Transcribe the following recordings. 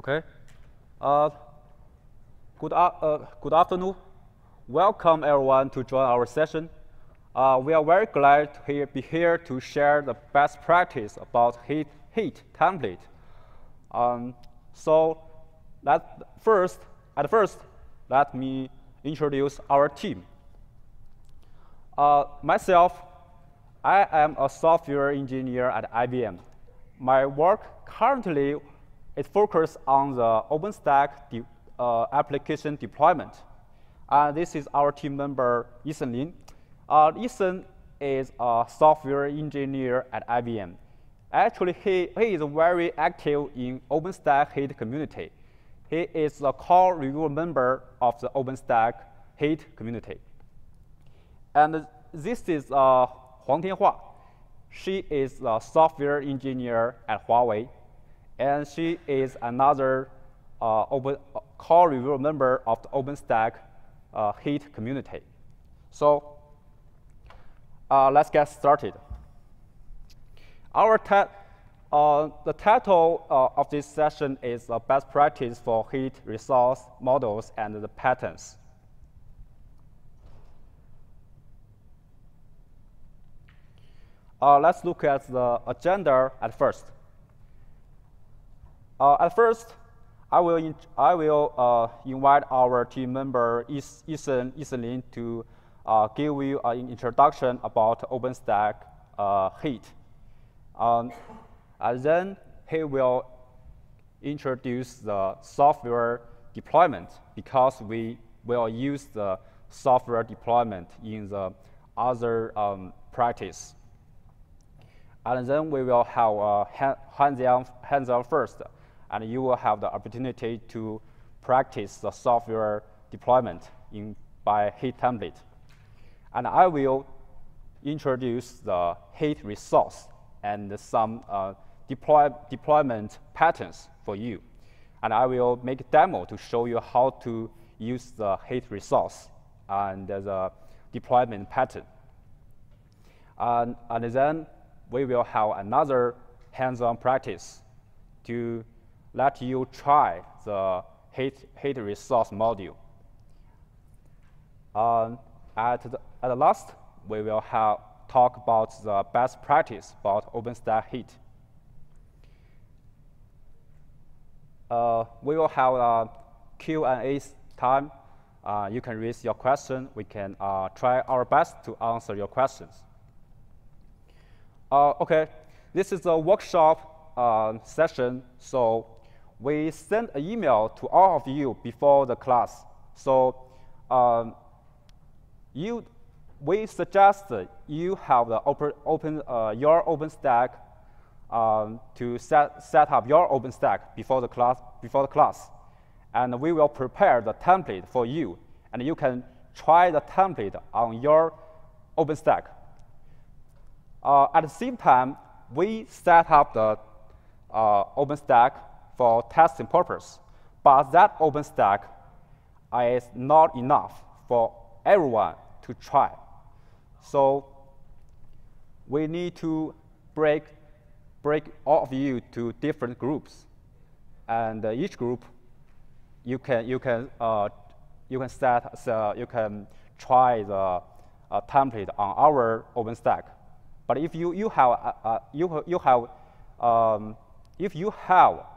Okay. Uh, good, uh, good afternoon. Welcome everyone to join our session. Uh, we are very glad to be here to share the best practice about heat, heat template. Um, so let first, at first, let me introduce our team. Uh, myself, I am a software engineer at IBM. My work currently is focuses on the OpenStack de uh, application deployment. And this is our team member, Ethan Lynn. Uh, Ethan is a software engineer at IBM. Actually, he, he is very active in OpenStack HEAT community. He is the core review member of the OpenStack HEAT community. And this is uh, Huang Tianhua. She is a software engineer at Huawei, and she is another uh, open, uh, core review member of the OpenStack uh, HEAT community. So uh, let's get started. Our uh, the title uh, of this session is Best Practice for Heat Resource Models and the Patterns. Let's look at the agenda at first. Uh, at first, I will, I will uh, invite our team member Ethan, Ethan Lynn to uh, give you an introduction about OpenStack HEAT. Um, and then he will introduce the software deployment because we will use the software deployment in the other um, practice. And then we will have a hands-on hands first, and you will have the opportunity to practice the software deployment in, by heat template. And I will introduce the heat resource and some uh, deploy, deployment patterns for you. And I will make a demo to show you how to use the heat resource and the deployment pattern. And, and then we will have another hands-on practice to let you try the heat, heat resource module. Um, at, the, at the last, we will have talk about the best practice about OpenStack Heat. Uh, we will have a Q&A time. Uh, you can raise your question. We can uh, try our best to answer your questions. Uh, okay, this is a workshop uh, session, so we sent an email to all of you before the class. So um, you, we suggest you have the open, open uh, your OpenStack um, to set, set up your OpenStack before the class, before the class, and we will prepare the template for you, and you can try the template on your OpenStack uh, at the same time, we set up the uh, OpenStack for testing purpose, but that OpenStack is not enough for everyone to try. So we need to break, break all of you to different groups. And uh, each group, you can, you can, uh, you can set, uh, you can try the uh, template on our OpenStack. But if you, you have, uh, you, you have um, if you have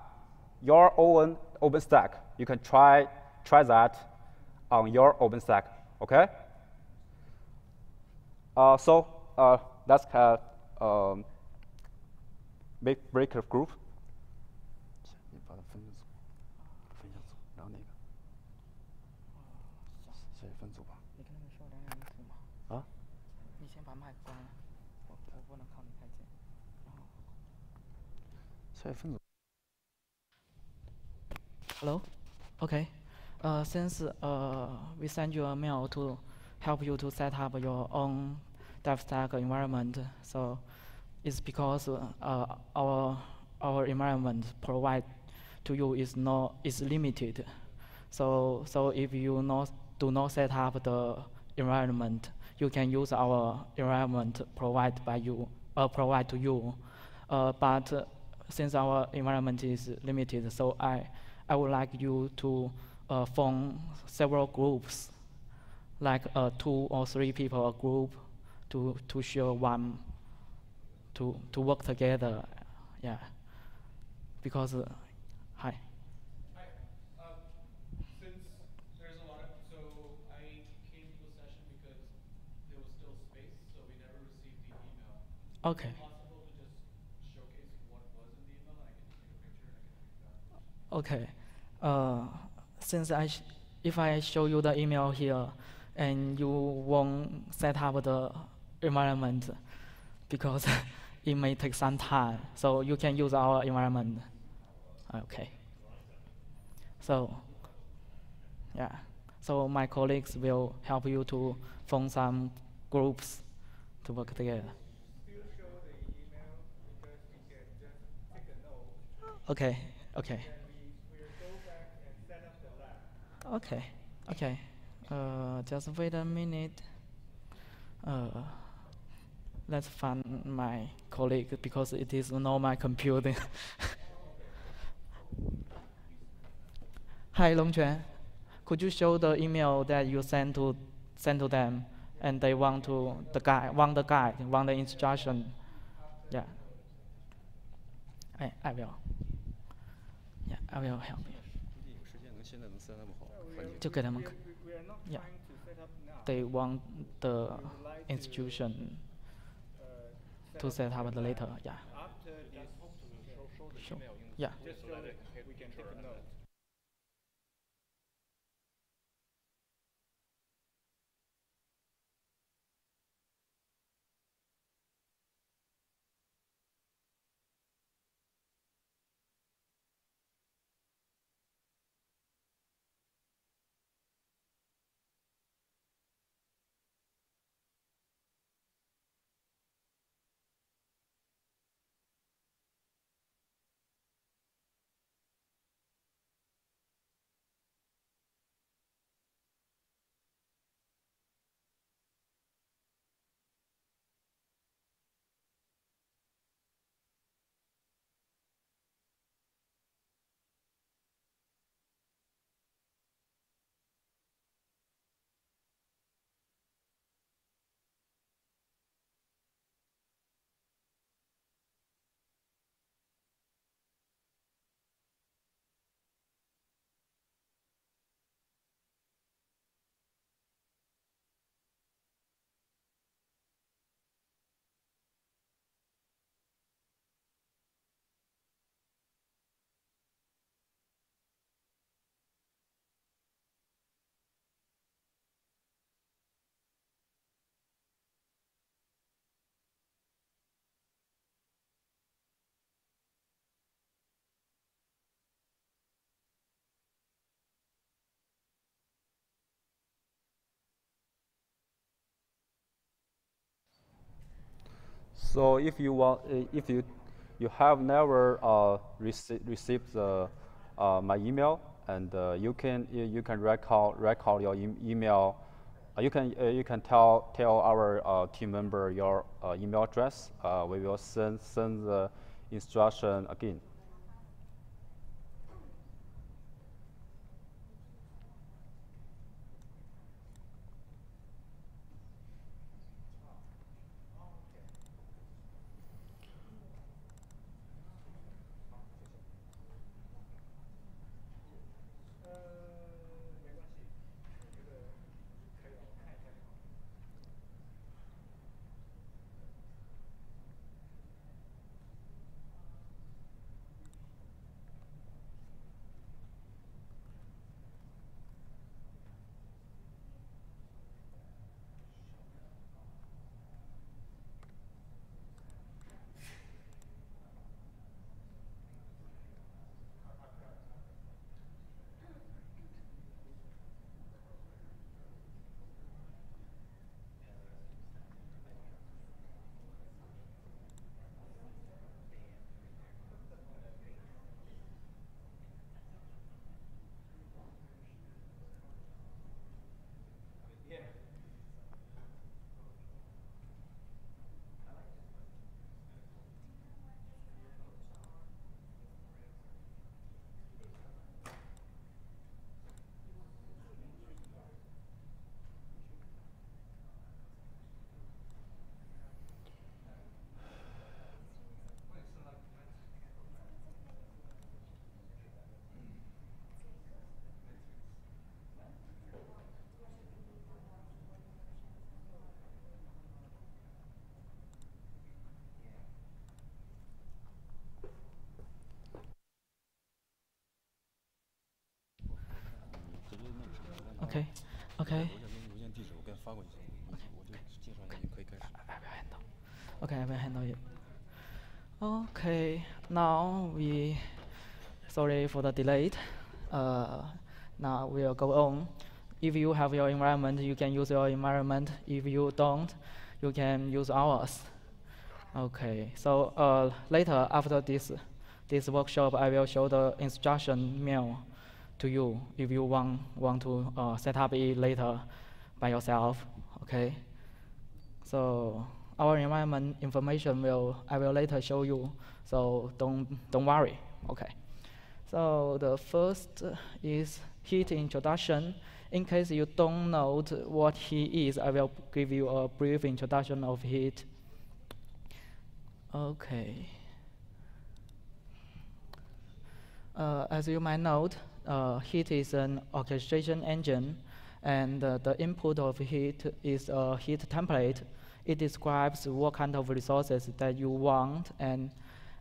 your own OpenStack, you can try, try that on your OpenStack, okay? Uh, so uh, let's have um, make break of group. Hello. Okay. Uh, since uh, we send you a mail to help you to set up your own DevStack environment, so it's because uh, our our environment provide to you is not is limited. So so if you not do not set up the environment, you can use our environment provide by you uh, provide to you. Uh, but since our environment is limited, so I, I would like you to uh, form several groups, like uh, two or three people a group, to to share one, to to work together, yeah. Because, uh, hi. Hi. Okay. Uh, since I, if I show you the email here, and you won't set up the environment, because it may take some time. So you can use our environment. Okay. So, yeah. So my colleagues will help you to form some groups to work together. Okay, show the email because we can just take a note Okay. Okay. and we will go back and set up the lab. Okay, okay. Uh, just wait a minute. Uh, let's find my colleague because it is not my computer. Hi, Longquan. Could you show the email that you sent to send to them, and they want to the guide, want the guide, want the instruction? Yeah. I I will. Yeah, I will help you together among. Yeah. They want the institution to set up later. Yeah. Sure. Yeah. So if you want, uh, if you you have never uh, rece received the, uh, my email, and uh, you can you, can record record your e email. You can uh, you can tell tell our team member your email address. We will send send the instruction again. Okay. Okay. 楼下那个邮件地址我给他发过去，我就介绍一下，你可以开始。 I will handle. Okay, I will handle it. Okay, now we. Sorry for the delay. Uh, now we'll go on. If you have your environment, you can use your environment. If you don't, you can use ours. Okay, so uh, later after this, this workshop, I will show the instruction mail to you if you want, want to uh, set up it later by yourself. Okay. So our environment information will I will later show you. So don't don't worry. Okay. So the first is heat introduction. In case you don't know what heat is, I will give you a brief introduction of heat. Okay. Uh, as you might note, uh, heat is an orchestration engine, and uh, the input of heat is a heat template. It describes what kind of resources that you want and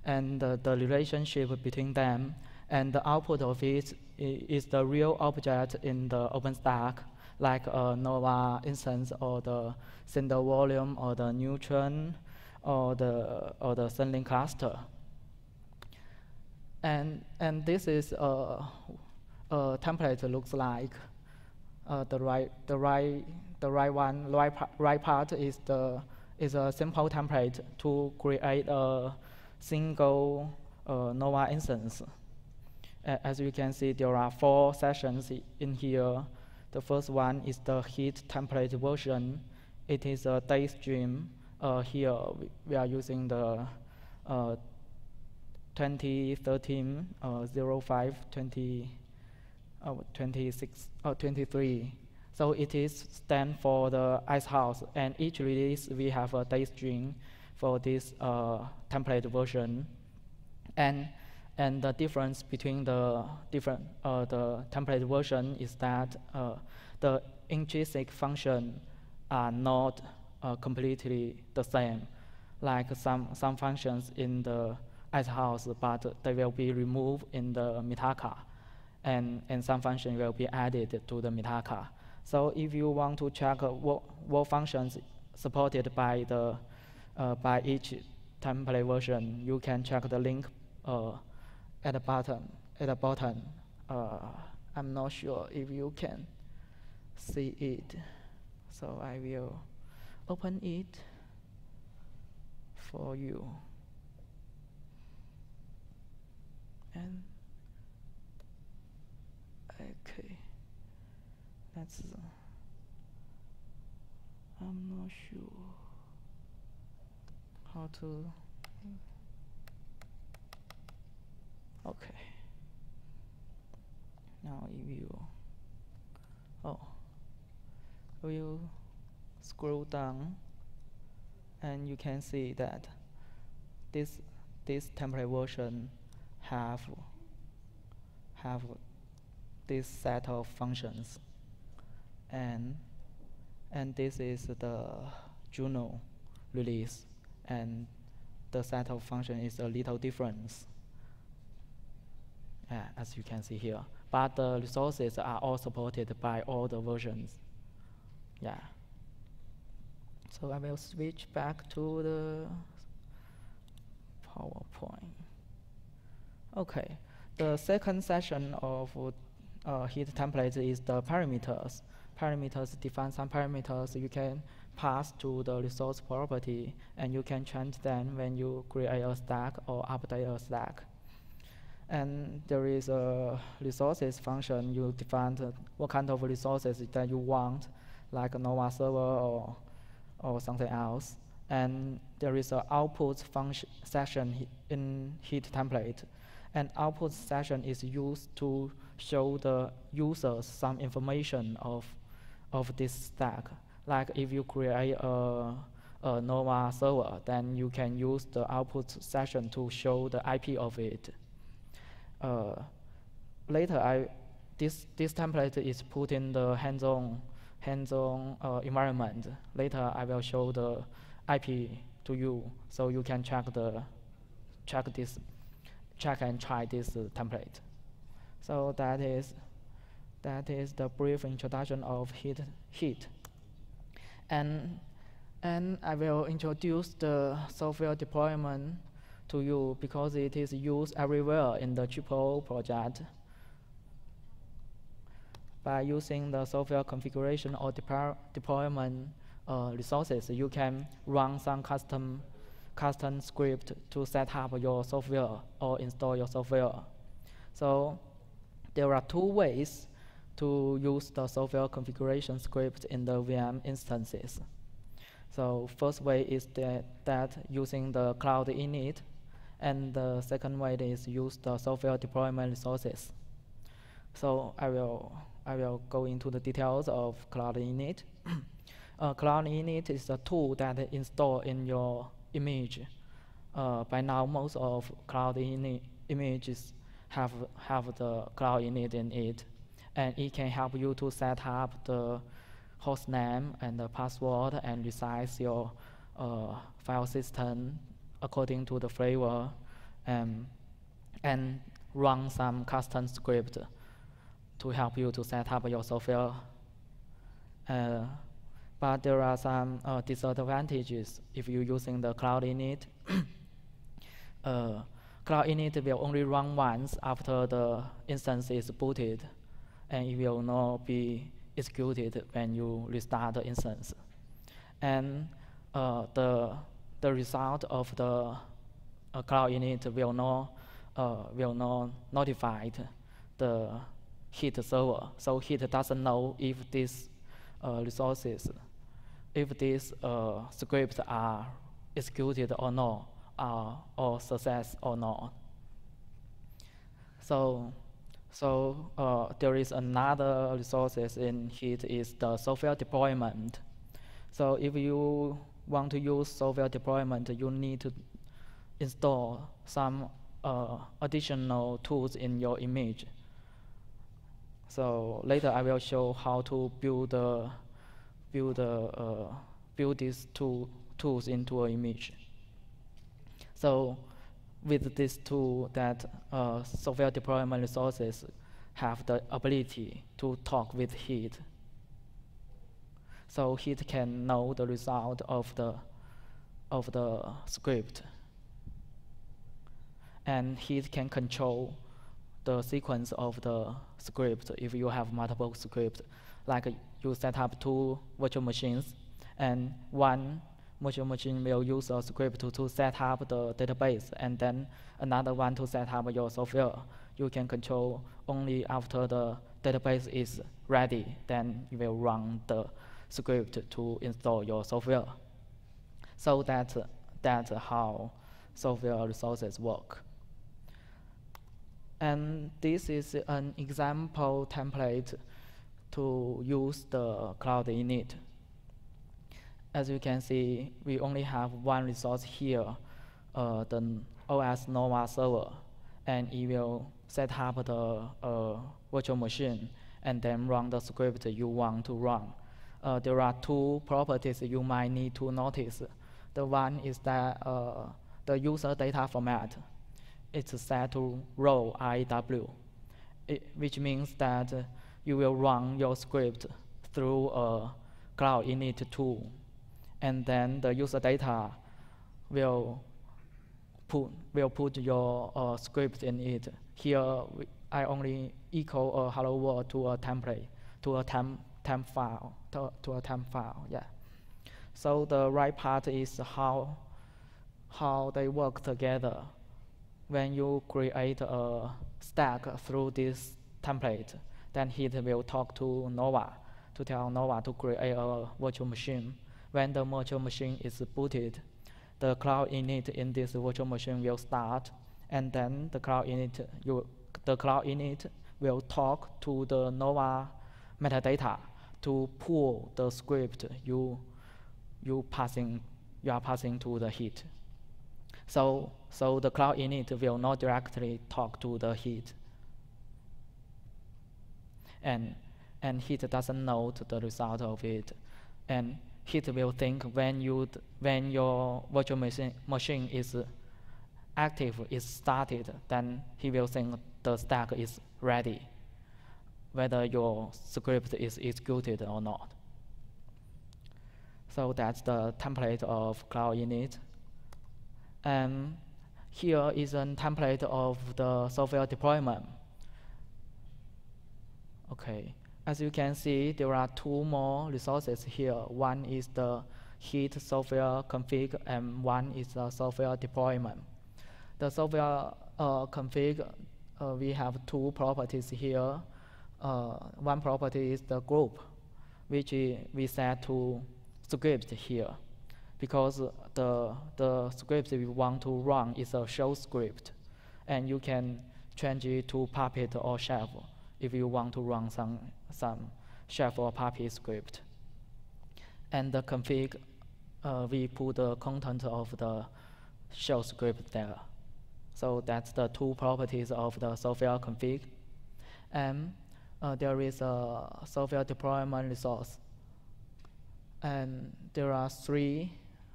and uh, the relationship between them. And the output of it is the real object in the OpenStack, like a Nova instance or the Cinder volume or the Neutron or the or the Senlin cluster. And and this is a, a template looks like. Uh, the right the right the right one right, right part is the is a simple template to create a single uh, Nova instance. A- as you can see, there are four sessions in here. The first one is the heat template version. It is a day stream. Uh, here we, we are using the uh, 2013 uh, 05 20 uh, 26 uh, 23 so it is stand for the Icehouse and each release we have a day string for this uh, template version. And and the difference between the different uh, the template version is that uh, the intrinsic function are not uh, completely the same. Like some some functions in the Icehouse but they will be removed in the Mitaka and, and some function will be added to the Mitaka. So if you want to check what, what functions supported by the uh, by each template version, you can check the link uh, at the bottom. At the bottom, uh, I'm not sure if you can see it, so I will open it for you. And okay, that's. Uh, I'm not sure how to. Okay. Now if you. Oh. Will scroll down, and you can see that this this template version have have this set of functions. And and this is the Juno release. And the set of function is a little difference yeah, as you can see here. But the resources are all supported by all the versions. Yeah. So I will switch back to the PowerPoint. Okay, the second session of uh, heat template is the parameters. Parameters define some parameters you can pass to the resource property, and you can change them when you create a stack or update a stack. And there is a resources function. You define what kind of resources that you want, like a Nova server or or something else. And there is a output function section he- in heat template and output session is used to show the users some information of, of this stack. Like if you create a, a Nova server, then you can use the output session to show the IP of it. Uh, later, I, this, this template is put in the hands-on hands-on uh, environment. Later, I will show the IP to you, so you can check the check this check and try this uh, template. So that is That is the brief introduction of heat. heat. And, and I will introduce the software deployment to you because it is used everywhere in the TripleO project. By using the software configuration or deploy deployment uh, resources, you can run some custom, custom script to set up your software or install your software. So there are two ways to use the software configuration script in the VM instances. So first way is that, that using the cloud init, and the second way is use the software deployment resources. So I will, I will go into the details of cloud init. uh, cloud init is a tool that installed in your image. Uh, by now, most of cloud init images have, have the cloud init in it. And it can help you to set up the host name and the password and resize your uh, file system according to the flavor um, and run some custom script to help you to set up your software. Uh, but there are some uh, disadvantages if you're using the cloud init. uh, cloud init will only run once after the instance is booted, and it will not be executed when you restart the instance. And uh, the, the result of the uh, cloud init will not, uh, will not notify the heat server. So heat doesn't know if these uh, resources, if these uh, scripts are executed or not, uh, or success or not. So, so uh, there is another resources in Heat is the software deployment. So if you want to use software deployment, you need to install some uh, additional tools in your image. So later I will show how to build the, build uh, build these two tools into an image. So with this tool that uh, software deployment resources have the ability to talk with Heat. So Heat can know the result of the, of the script. And Heat can control the sequence of the script if you have multiple scripts. Like you set up two virtual machines and one virtual machine will use a script to, set up the database and then another one to set up your software. You can control only after the database is ready, then you will run the script to install your software. So that's, that's how software resources work. And this is an example template to use the cloud init as you can see, we only have one resource here, uh, the OS Nova server, and it will set up the uh, virtual machine and then run the script you want to run. Uh, there are two properties you might need to notice. The one is that uh, the user data format is set to raw IW, which means that you will run your script through a cloud init tool and then the user data will put will put your uh, script in it. Here I only equal a hello world to a template to a temp temp file to, to a temp file. Yeah. So the right part is how how they work together. When you create a stack through this template, then it will talk to Nova to tell Nova to create a virtual machine when the virtual machine is booted, the cloud init in this virtual machine will start, and then the cloud init, you, the cloud init will talk to the Nova metadata to pull the script you, you, passing, you are passing to the heat. So, so the cloud init will not directly talk to the heat. And, and heat doesn't know the result of it. And Heat will think when you when your virtual machine machine is active, is started, then he will think the stack is ready. whether your script is executed or not. So that's the template of Cloud Init. And here is a template of the software deployment. Okay, as you can see, there are two more resources here. One is the Heat software config, and one is the software deployment. The software uh, config, uh, we have two properties here. Uh, one property is the group, which we set to script here because the, the script we want to run is a shell script and you can change it to Puppet or Chef if you want to run some, some Chef or Puppet script. And the config uh, we put the content of the shell script there. So that's the two properties of the software config. And uh, there is a software deployment resource. And there are three,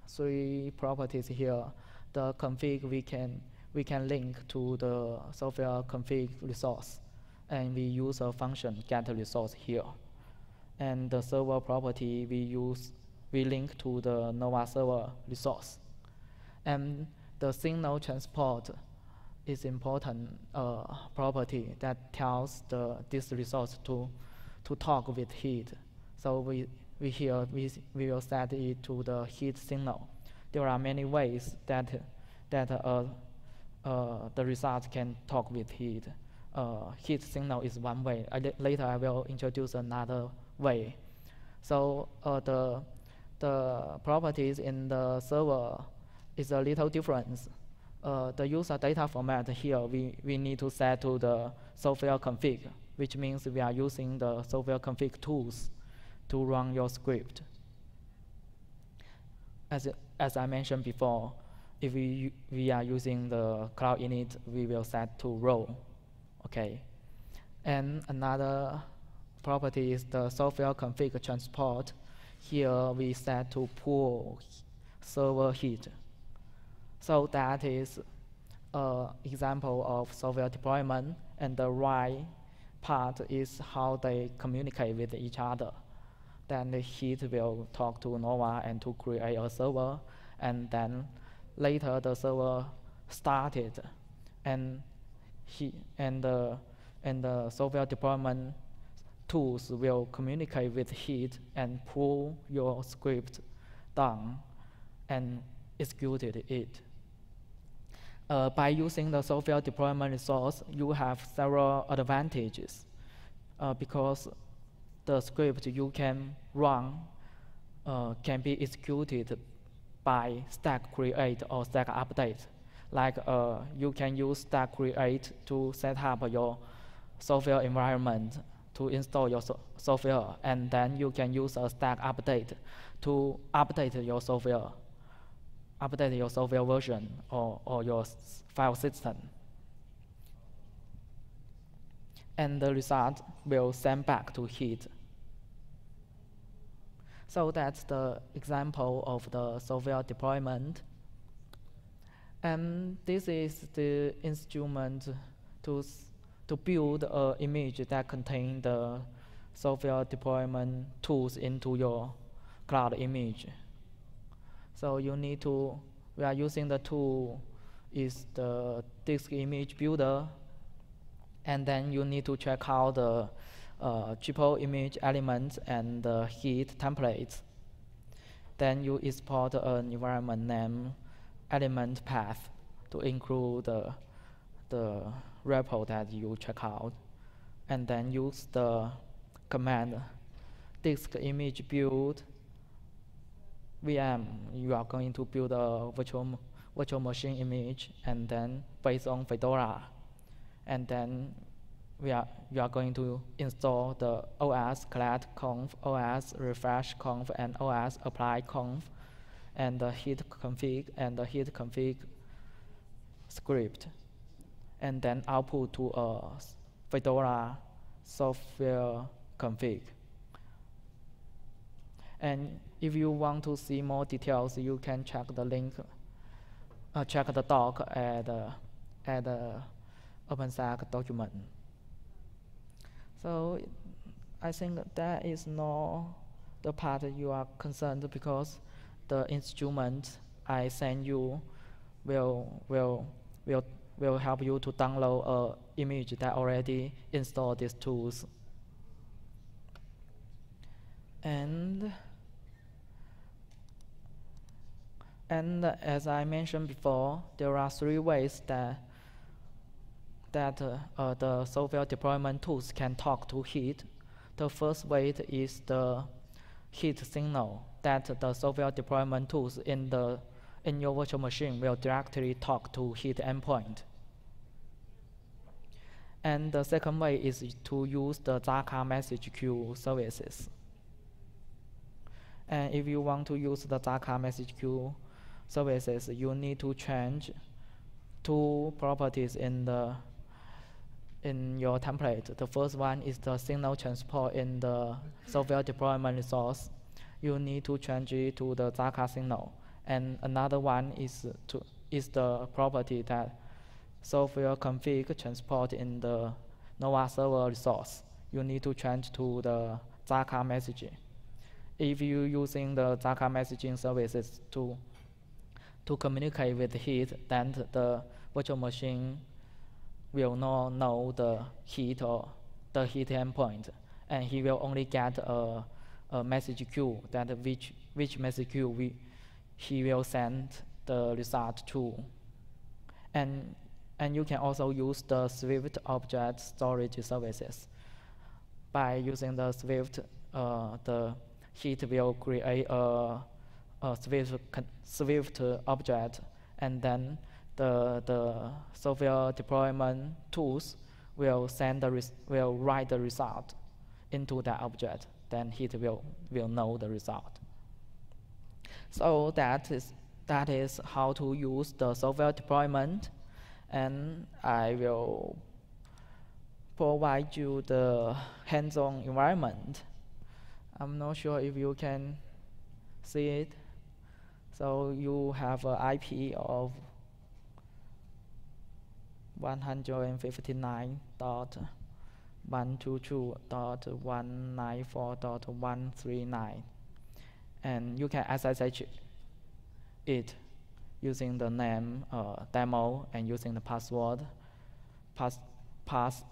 three properties here. The config we can, we can link to the software config resource. And we use a function get resource here. And the server property we use we link to the Nova server resource. And the signal transport is important uh, property that tells the, this resource to, to talk with heat. So we, we here, we, we will set it to the heat signal. There are many ways that, that uh, uh, the result can talk with heat. Uh, heat signal is one way. I, later I will introduce another way. So uh, the the properties in the server is a little different. Uh, the user data format here, we, we need to set to the software config, which means we are using the software config tools to run your script. As, as I mentioned before, if we, we are using the cloud init, we will set to role, okay? And another property is the software config transport here we set to poll server heat. So that is an example of software deployment, and the right part is how they communicate with each other. Then the heat will talk to Nova and to create a server, and then later the server started, and he and the and the software deployment tools will communicate with heat and pull your script down and execute it. Uh, by using the software deployment resource, you have several advantages uh, because the script you can run uh, can be executed by stack create or stack update. Like uh, you can use stack create to set up your software environment to install your so software, and then you can use a stack update to update your software, update your software version or, or your file system. And the result will send back to heat. So that's the example of the software deployment. And this is the instrument to to build an image that contains the software deployment tools into your cloud image. So you need to, we are using the tool is the disk image builder and then you need to check out the uh, TripleO image elements and the heat templates. Then you export an environment name element path to include the, the repo that you check out, and then use the command disk image build VM. You are going to build a virtual virtual machine image, and then based on Fedora, and then we are you are going to install the OS collect conf, OS refresh conf, and OS apply conf, and the heat config and the heat config script and then output to a Fedora software config. And if you want to see more details, you can check the link, uh, check the doc at, uh, at the OpenStack document. So I think that is not the part you are concerned because the instrument I send you will will will will help you to download a image that already install these tools. And and as I mentioned before, there are three ways that that uh, uh, the software deployment tools can talk to heat. The first way is the heat signal that the software deployment tools in the in your virtual machine will directly talk to heat endpoint. And the second way is to use the Zaqar message queue services. And if you want to use the Zaqar message queue services, you need to change two properties in the in your template. The first one is the signal transport in the software deployment resource. You need to change it to the Zaqar signal. And another one is to is the property that software config transport in the Nova server resource. You need to change to the Zaqar messaging. If you're using the Zaqar messaging services to to communicate with heat, then the virtual machine will not know the heat or the heat endpoint, and he will only get a, a message queue that which which message queue we, he will send the result to. And and you can also use the Swift object storage services. By using the Swift, uh, the heat will create a, a Swift, Swift object, and then the, the software deployment tools will send the will write the result into that object. Then Heat will, will know the result. So that is, that is how to use the software deployment. And I will provide you the hands-on environment. I'm not sure if you can see it. So you have an IP of 159.122.194.139 and you can SSH it using the name uh, demo and using the password pass, pass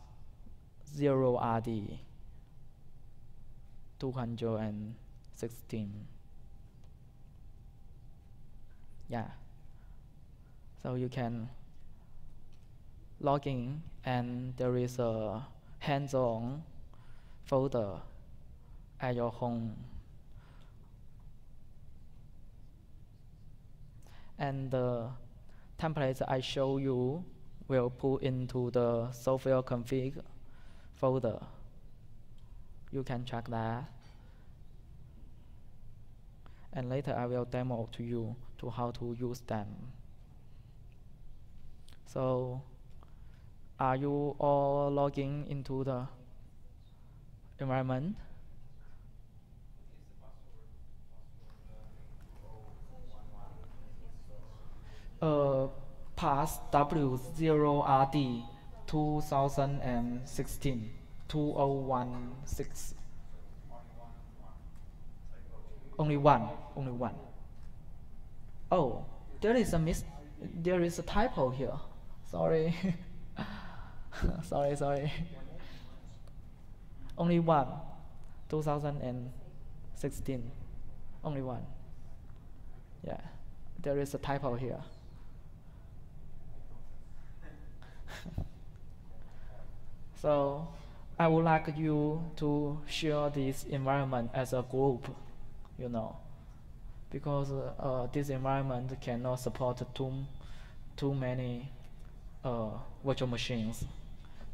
0 RD 216 yeah. So you can login and there is a hands-on folder at your home. And the templates I show you will put into the software config folder. You can check that. And later I will demo to you to how to use them. So are you all logging into the environment? Uh, pass W0RD 2016 2016 only one only one. Oh there is a mis there is a typo here. Sorry sorry, sorry. Only one. 2016. Only one. Yeah, there is a typo here. so, I would like you to share this environment as a group, you know, because uh, this environment cannot support too, too many uh, virtual machines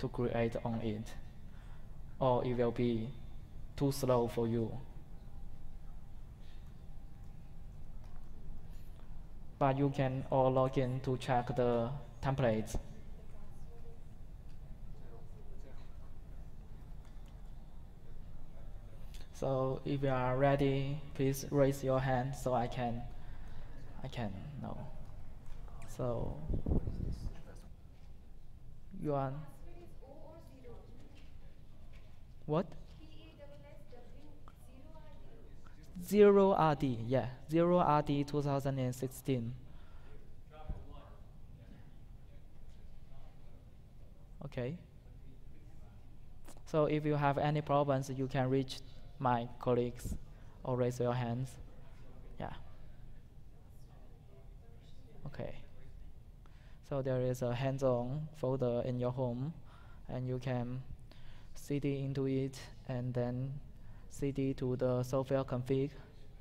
to create on it, or it will be too slow for you. But you can all log in to check the templates. So if you are ready, please raise your hand so I can I can know. So Yuan What? Zero RD, yeah, zero RD 2016. Okay. So if you have any problems, you can reach my colleagues or raise your hands. Yeah. Okay. So there is a hands-on folder in your home, and you can cd into it and then cd to the software config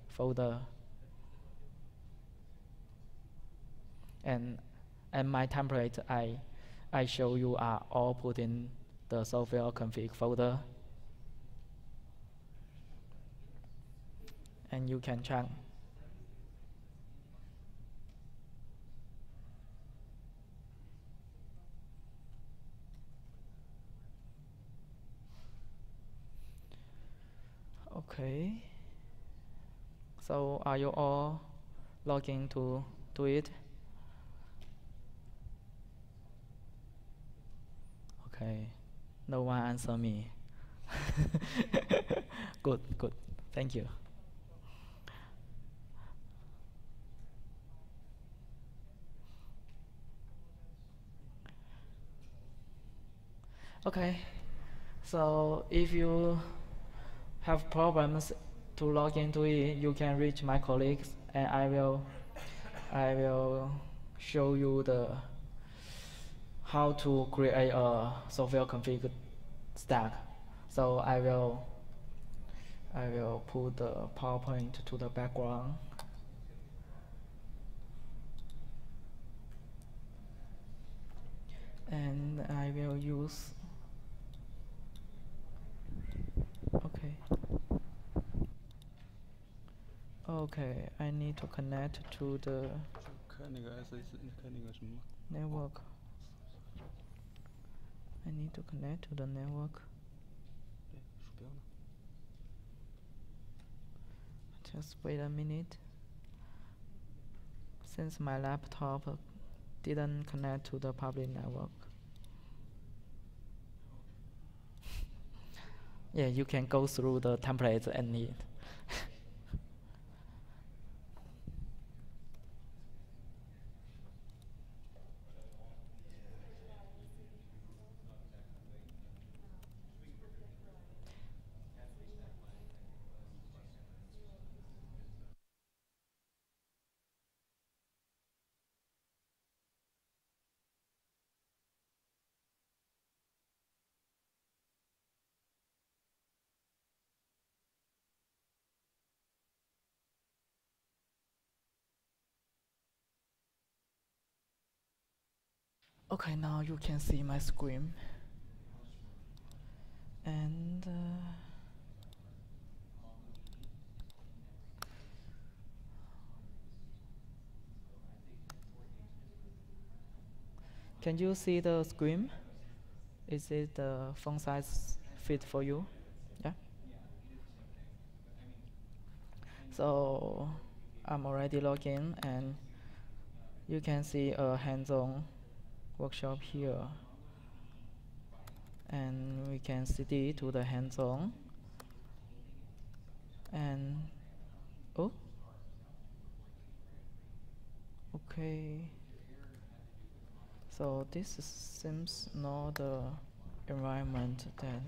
folder. And and my template I I show you are all put in the software config folder. And you can check. Okay. So are you all logging to do it? Okay. No one answer me. good, good. Thank you. Okay. So if you have problems to log into it, you can reach my colleagues and I will I will show you the how to create a software config stack. So I will I will put the PowerPoint to the background. And I will use Okay. Okay, I need to connect to the network. I need to connect to the network. Just wait a minute. Since my laptop didn't connect to the public network. yeah, you can go through the templates and need. Okay, now you can see my screen. And uh, can you see the screen? Is it the font size fit for you? Yeah. So I'm already logged in and you can see a hands-on workshop here. And we can cd to the hands-on and oh. Okay. So this is seems not the environment that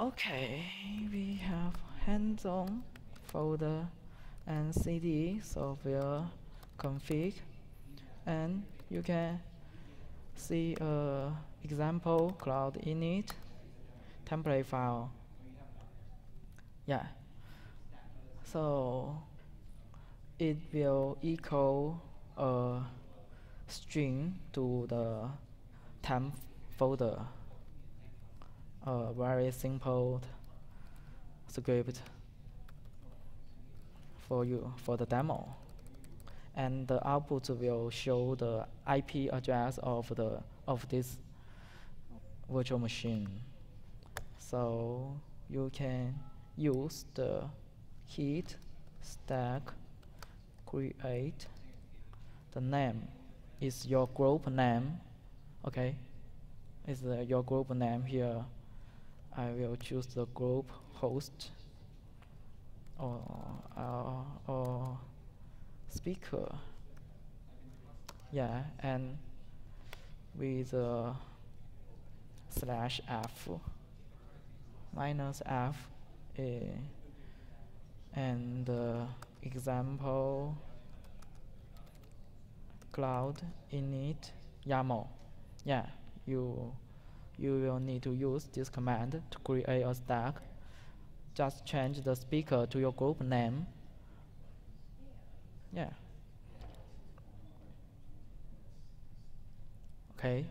Okay, we have hands-on folder and CD software config and you can see a example cloud init template file. Yeah. So it will echo a string to the temp folder. A very simple script for you for the demo. And the output will show the IP address of the of this virtual machine. So you can use the heat stack create the name is your group name okay is the, your group name here I will choose the group host or uh, or speaker yeah and with uh, slash f minus f and uh, example cloud init YAML. Yeah, you you will need to use this command to create a stack. Just change the speaker to your group name. Yeah. Okay.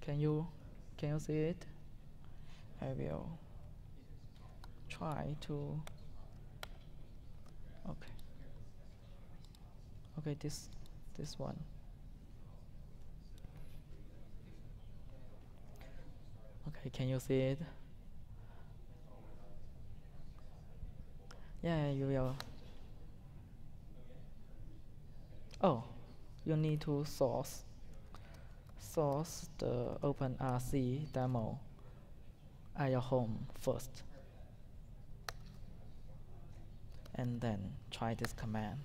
Can you can you see it? I will try to okay okay this this one. Okay can you see it? Yeah you will. Oh you need to source source the OpenRC demo at your home first. And then try this command.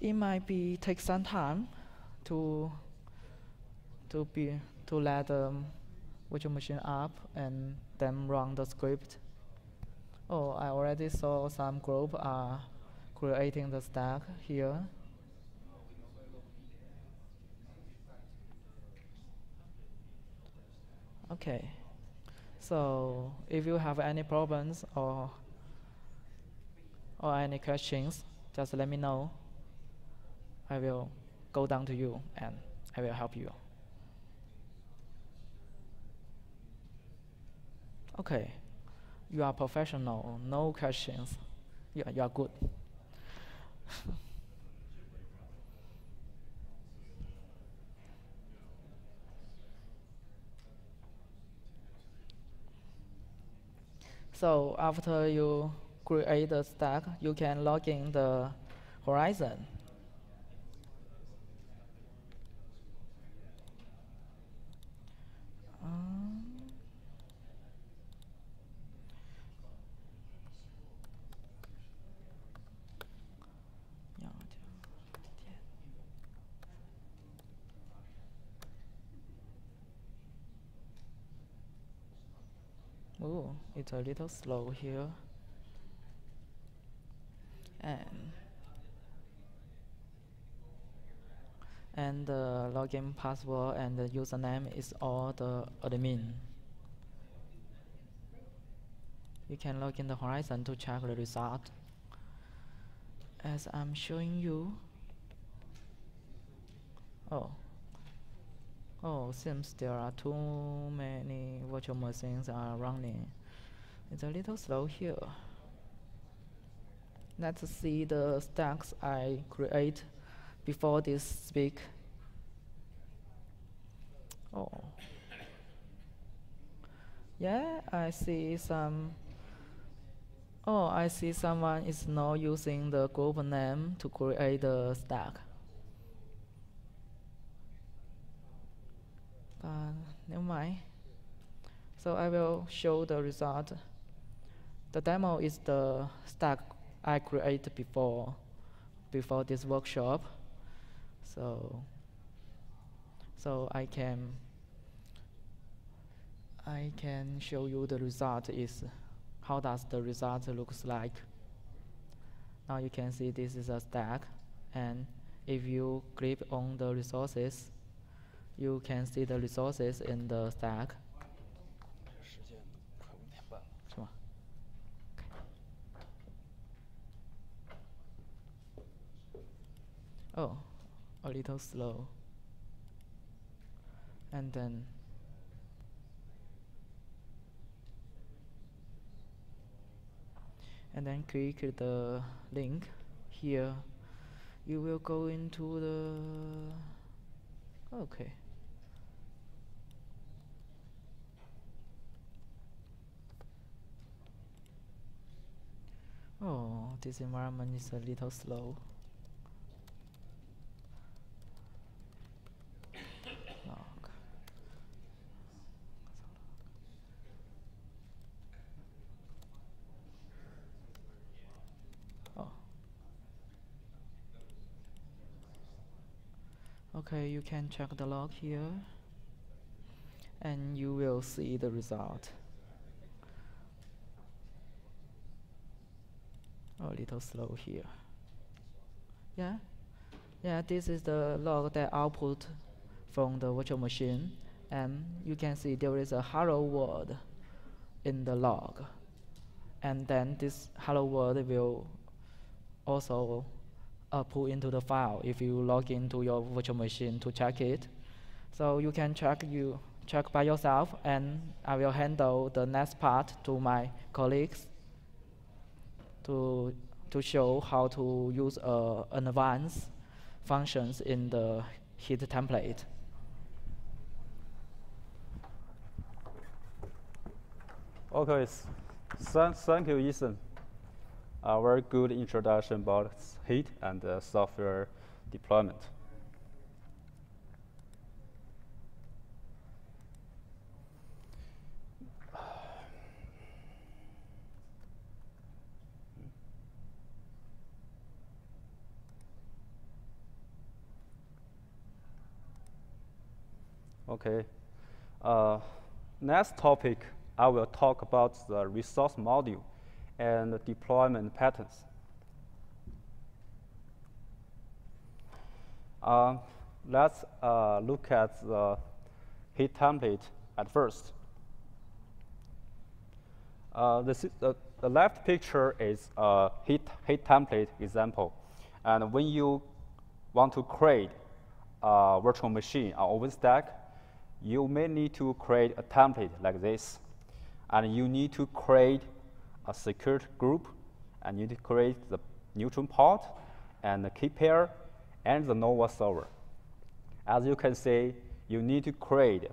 It might be take some time to to be to let the virtual machine up and then run the script. Oh, I already saw some group are creating the stack here. Okay. So if you have any problems or or any questions, just let me know. I will go down to you and I will help you. Okay, you are professional, no questions. Yeah, you are good. So after you create the stack, you can log in the Horizon. Um, Oh, it's a little slow here. And and the login password and the username is all the admin. You can log in the Horizon to check the result. As I'm showing you. Oh. Oh, seems there are too many virtual machines are running. It's a little slow here. Let's see the stacks I create before this speak. Oh. Yeah, I see some. Oh, I see someone is now using the group name to create the stack. uh, never mind. So I will show the result. The demo is the stack I created before, before this workshop. So, so I can I can show you the result is how does the result looks like. Now you can see this is a stack and if you click on the resources you can see the resources in the stack. Oh a little slow. And then and then click the link here. You will go into the okay. Oh this environment is a little slow Okay, you can check the log here and you will see the result. a little slow here. Yeah, yeah, this is the log that output from the virtual machine and you can see there is a hello world in the log and then this hello world will also uh, put into the file if you log into your virtual machine to check it so you can check you check by yourself and I will handle the next part to my colleagues to, to show how to use uh, advanced functions in the heat template. Okay, thank, thank you, Ethan. A very good introduction about heat and uh, software deployment. Okay. Uh, next topic, I will talk about the resource module and deployment patterns. Uh, let's uh, look at the heat template at first. Uh, the, the, the, left picture is a heat, heat template example. And when you want to create a virtual machine on OpenStack, you may need to create a template like this. And you need to create a security group, and you need to create the neutron port, and the key pair, and the Nova server. As you can see, you need to create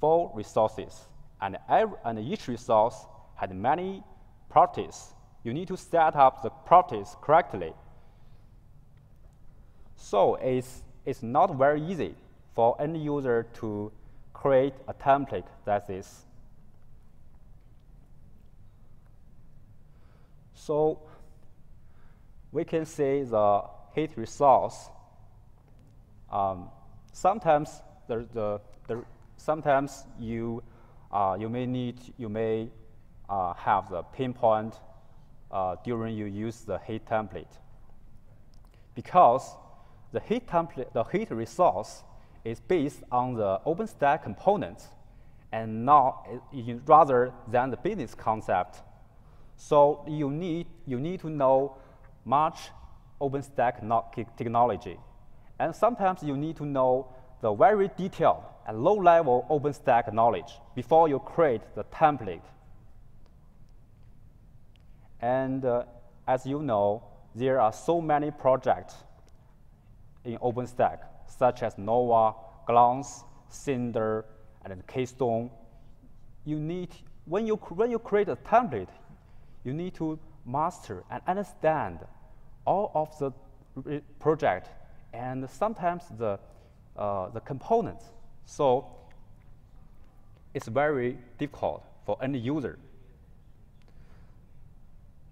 four resources, and, every, and each resource has many properties. You need to set up the properties correctly. So it's, it's not very easy for any user to create a template like this. So we can see the heat resource. Um, sometimes the, the, the, sometimes you uh, you may need you may uh, have the pinpoint uh, during you use the heat template because the heat template the heat resource is based on the OpenStack components and not rather than the business concept. So you need, you need to know much OpenStack technology. And sometimes you need to know the very detailed and low-level OpenStack knowledge before you create the template. And uh, as you know, there are so many projects in OpenStack such as Nova, Glance, Cinder, and Keystone. You need, when you, when you create a template, you need to master and understand all of the project and sometimes the, uh, the components. So it's very difficult for any user.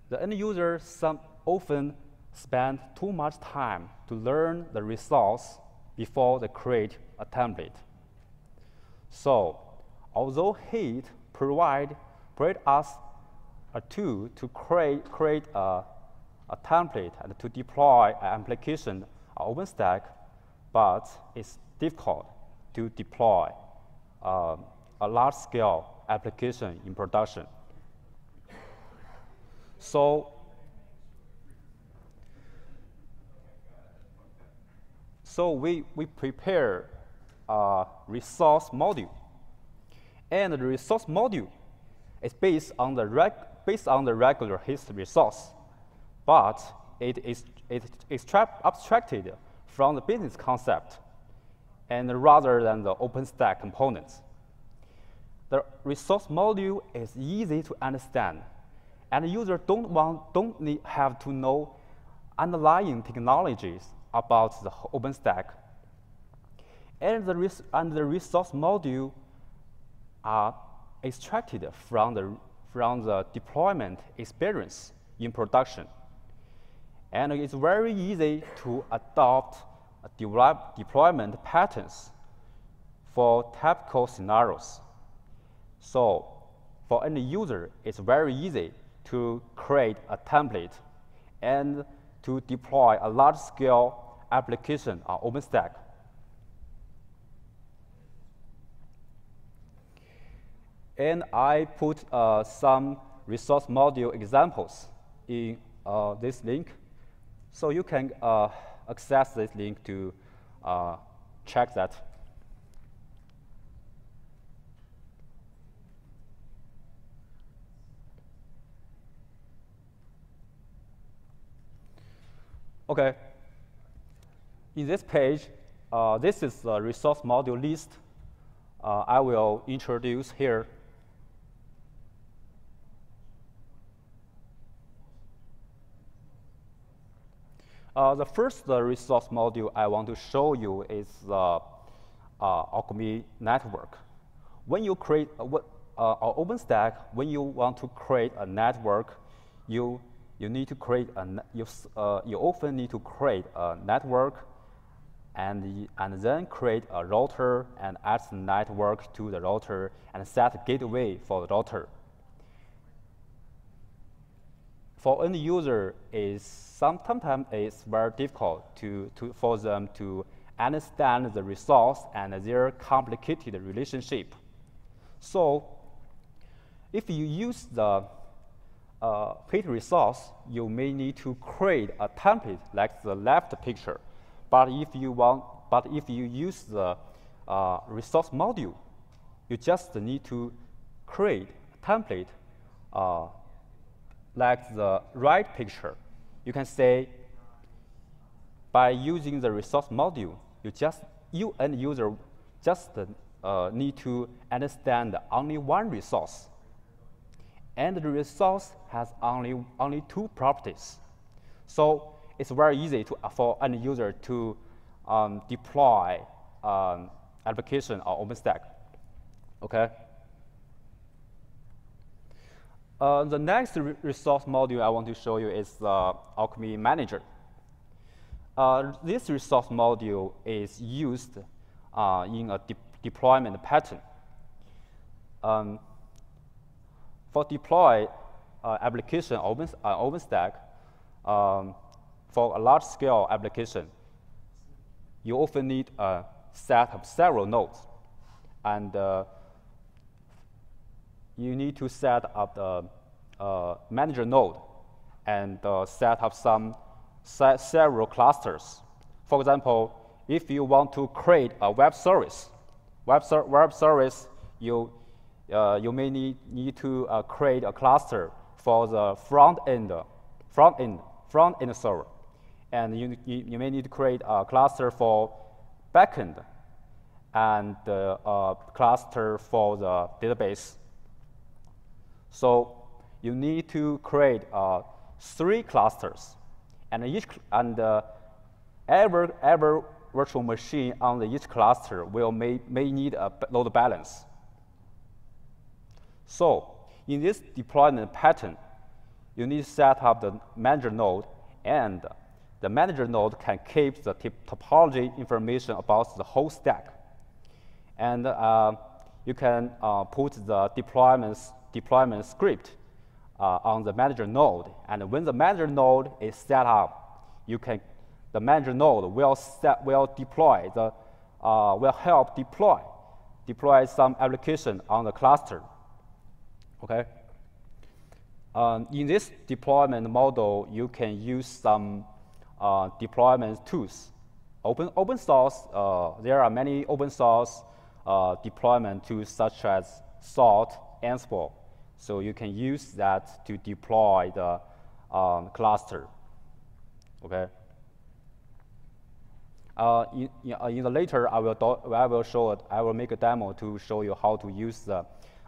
The end user some often spend too much time to learn the results before they create a template. So, although Heat provide, provide us a tool to create, create a, a template and to deploy an application on OpenStack, but it's difficult to deploy uh, a large-scale application in production. So So we, we prepare a resource module. And the resource module is based on the, reg, based on the regular history resource, but it is it extract, abstracted from the business concept and rather than the OpenStack components. The resource module is easy to understand, and users don't, want, don't need, have to know underlying technologies about the OpenStack. And the, and the resource module are extracted from the, from the deployment experience in production. And it's very easy to adopt deployment patterns for typical scenarios. So for any user, it's very easy to create a template and to deploy a large-scale application on OpenStack. And I put uh, some resource module examples in uh, this link. So you can uh, access this link to uh, check that. Okay. In this page, uh, this is the resource module list uh, I will introduce here. The first uh, resource module I want to show you is the uh, Alchemy network. When you create uh, uh, OpenStack, when you want to create a network, you you need to create a you, uh, you often need to create a network and and then create a router and add the network to the router and set gateway for the router. For end user, is sometimes it's very difficult to, to, for them to understand the resource and their complicated relationship. So if you use the uh, heat resource, you may need to create a template like the left picture. But if you want, but if you use the uh, resource module, you just need to create a template uh, like the right picture. You can say, by using the resource module, you just you and user just uh, need to understand only one resource. And the resource has only, only two properties. So it's very easy to, for any user to um, deploy um, application on OpenStack. Okay? Uh, the next re resource module I want to show you is the Alchemy Manager. Uh, this resource module is used uh, in a de deployment pattern. Um, for deploy uh, application open, uh, OpenStack, um, for a large-scale application, you often need a set of several nodes. And uh, you need to set up the uh, manager node and uh, set up some set several clusters. For example, if you want to create a web service, web, ser web service, you, uh, you may need, need to uh, create a cluster for the front end, front end, front end server. And you, you, you may need to create a cluster for backend and uh, a cluster for the database. So you need to create uh, three clusters, and each and uh, every every virtual machine on each cluster will may, may need a load balance. So in this deployment pattern, you need to set up the manager node, and the manager node can keep the topology information about the whole stack. And uh, you can uh, put the deployments deployment script uh, on the manager node. And when the manager node is set up, you can, the manager node will, set, will deploy, the, uh, will help deploy, deploy some application on the cluster. Okay? Um, in this deployment model, you can use some uh, deployment tools open open source. Uh, there are many open source uh, deployment tools such as Salt, Ansible. So you can use that to deploy the um, cluster. Okay. Uh, in, in, uh, in, the later, I will, I will show it, I will make a demo to show you how to use the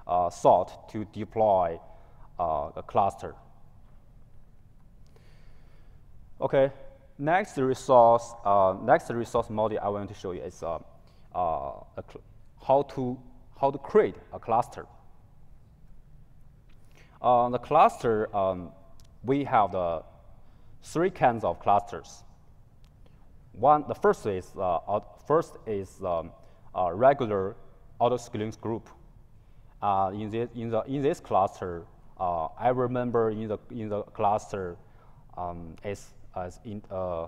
uh, salt to deploy uh, the cluster. Okay, next resource, uh, next resource model I want to show you is uh, how to how to create a cluster. The cluster, um, we have the three kinds of clusters. One, the first is uh, first is um, a regular auto-scaling group. Uh, in this in the in this cluster, uh, I remember in the in the cluster um, is as in, uh,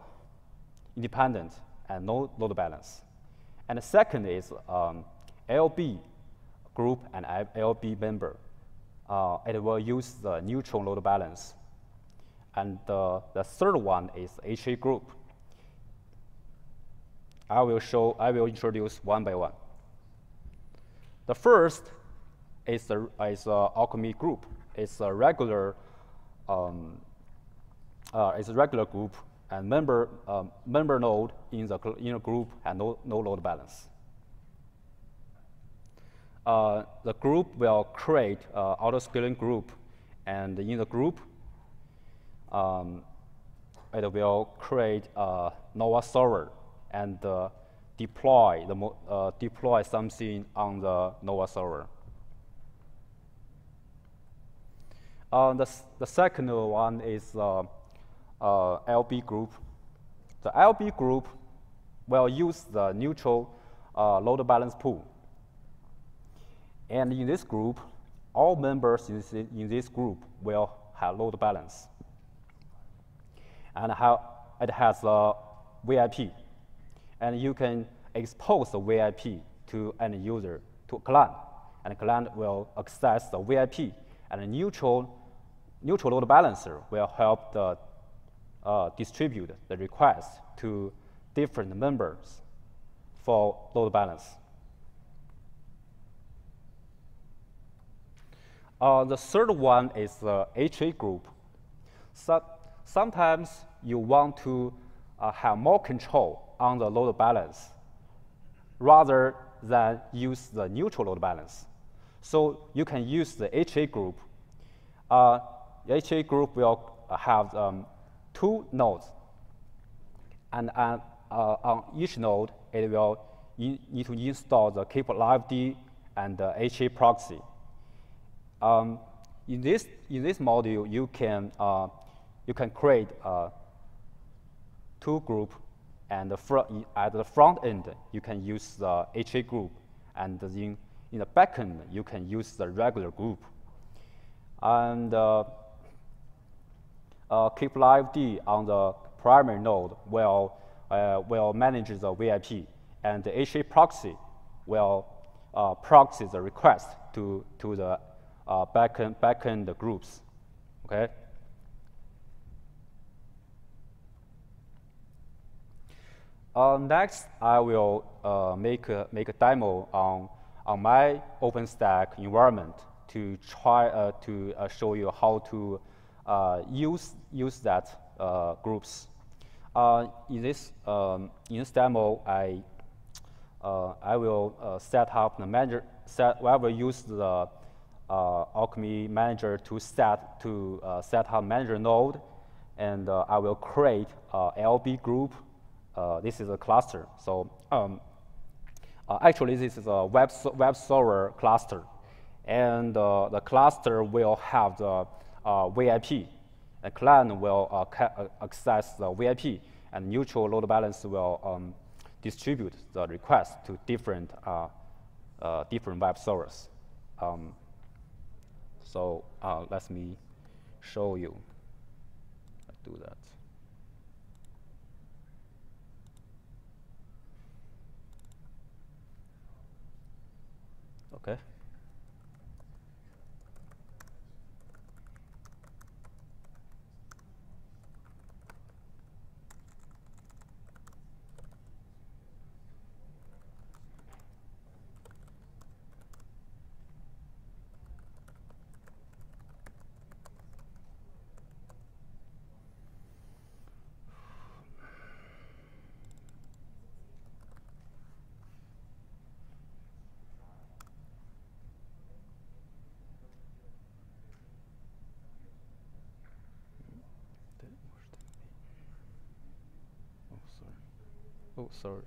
independent and no load balance. And the second is um, LB group and LB member. Uh, it will use the Neutron load balance. And the third one is HA group. I will show, I will introduce one by one. The first is a, is a alchemy group. It's a regular, um, uh, it's a regular group and member, um, member node in the in a group and no, no load balance. Uh, the group will create uh, auto-scaling group, and in the group, um, it will create a Nova server and uh, deploy, the uh, deploy something on the Nova server. Uh, the, the second one is uh, uh LB group. The LB group will use the Neutron uh, load balance pool. And in this group, all members in this, group will have load balance. And how it has a VIP and you can expose the VIP to any user, to a client, and the client will access the VIP, and a Neutron, Neutron load balancer will help the, uh, distribute the request to different members for load balance. Uh, the third one is the HA group. So sometimes you want to uh, have more control on the load balance rather than use the Neutron load balance. So you can use the HA group. Uh, HA group will have um, two nodes. And uh, uh, on each node, it will need to install the keep and the HA proxy. Um, in this in this module, you can uh, you can create uh, two group and the at the front end, you can use the HA group. And in, in the back end, you can use the regular group. And uh, uh, keepalived on the primary node will, uh, will manage the VIP. And the HA proxy will proxy the request to, to the uh, backend, backend groups. Okay? Uh, next, I will uh, make, a, make a demo on, on my OpenStack environment to try uh, to uh, show you how to uh, use, use that uh, groups. in, this, um, in this demo, I, I will set up the manager, set, I will use the Alchemy manager to set, to, set up manager node, and I will create LB group uh, this is a cluster. So um, uh, actually, this is a web, web server cluster. And uh, the cluster will have the VIP. The client will access the VIP, and Neutron load balance will um, distribute the request to different, different web servers. Um, so uh, let me show you. do that. Okay. Oh,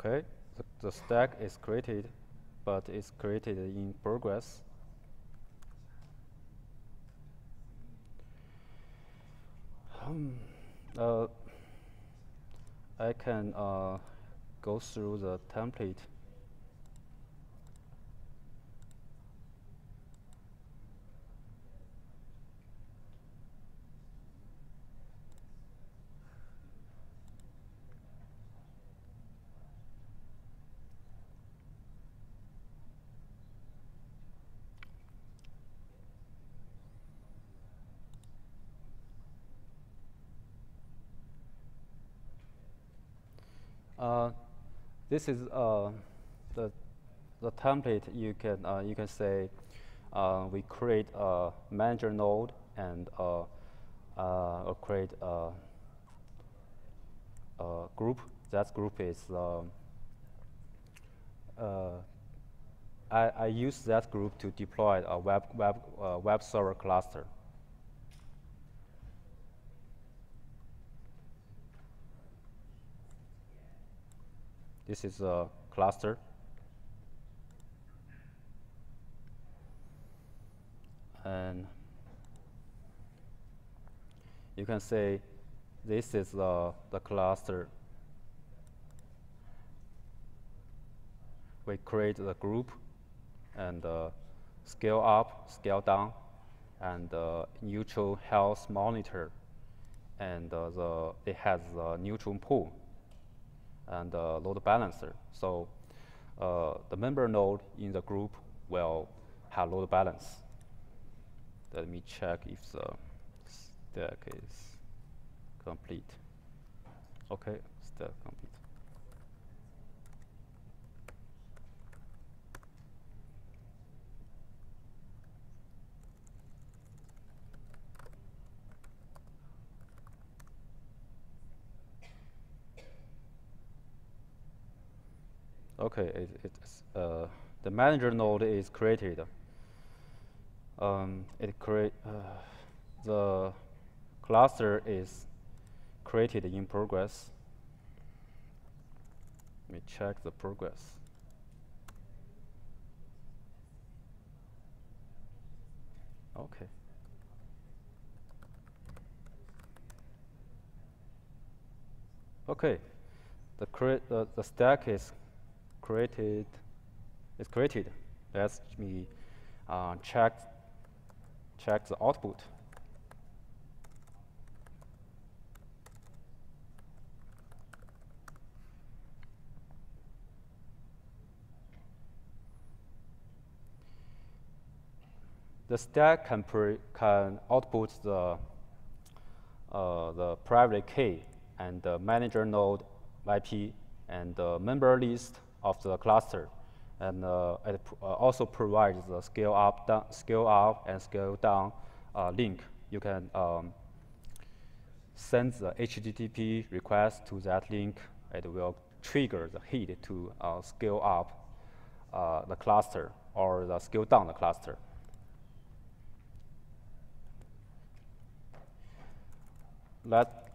Okay, the, the stack is created, but it's created in progress. Hmm, uh, I can uh, go through the template. Uh, this is uh, the the template you can uh, you can say uh, we create a manager node and uh, create a, a, group. That group is I, I use that group to deploy a web web web server cluster. This is a cluster. And you can say this is the, the cluster. We create the group and uh, scale up, scale down, and uh, Neutron health monitor. And uh, the, it has a Neutron pool and uh, load balancer. So uh, the member node in the group will have load balance. Let me check if the stack is complete. Okay, stack complete. Okay, it, it's uh, the manager node is created. Um, it create uh, the cluster is created in progress. Let me check the progress. Okay. Okay, the, the, the stack is created is created. Let me uh, check check the output. The stack can can output the uh, the private key and the manager node IP and the member list of the cluster. And uh, it uh, also provides the scale up, scale up and scale down uh, link. You can um, send the HTTP request to that link. It will trigger the heat to uh, scale up uh, the cluster or the scale down the cluster. Let,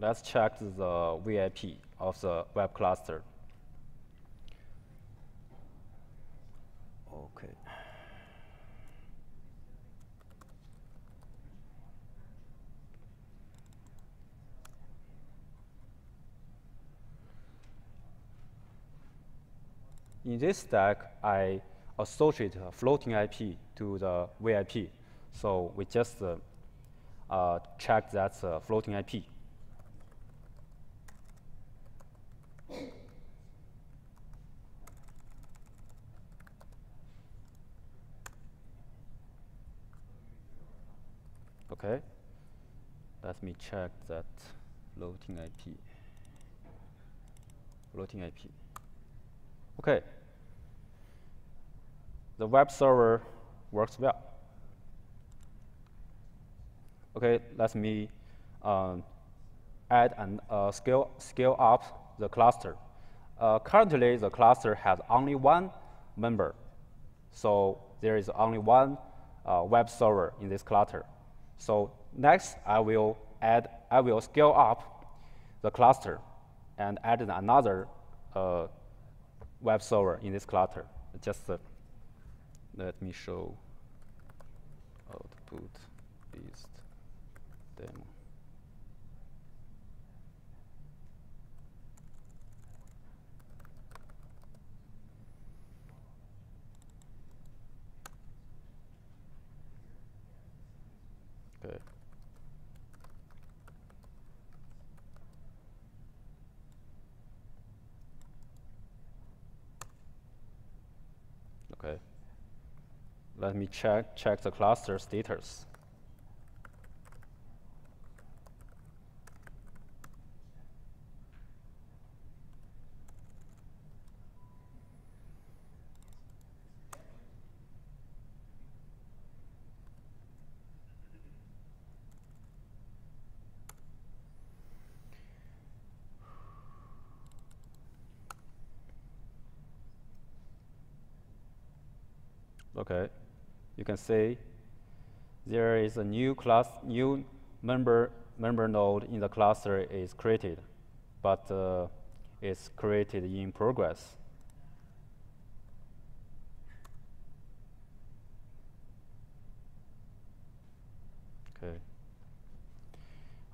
let's check the VIP of the web cluster. Okay. In this stack, I associate a floating IP to the VIP. So we just uh, uh, check that uh, floating IP. Okay, let me check that floating IP. Floating IP. Okay, the web server works well. Okay, let me um, add and uh, scale, scale up the cluster. Uh, currently, the cluster has only one member. So there is only one uh, web server in this cluster. So next, I will add, I will scale up the cluster and add another uh, web server in this cluster. Just uh, let me show output is demo. Okay. Okay. Let me check check the cluster status. Okay, you can see there is a new class, new member member node in the cluster is created, but uh, it's created in progress. Okay.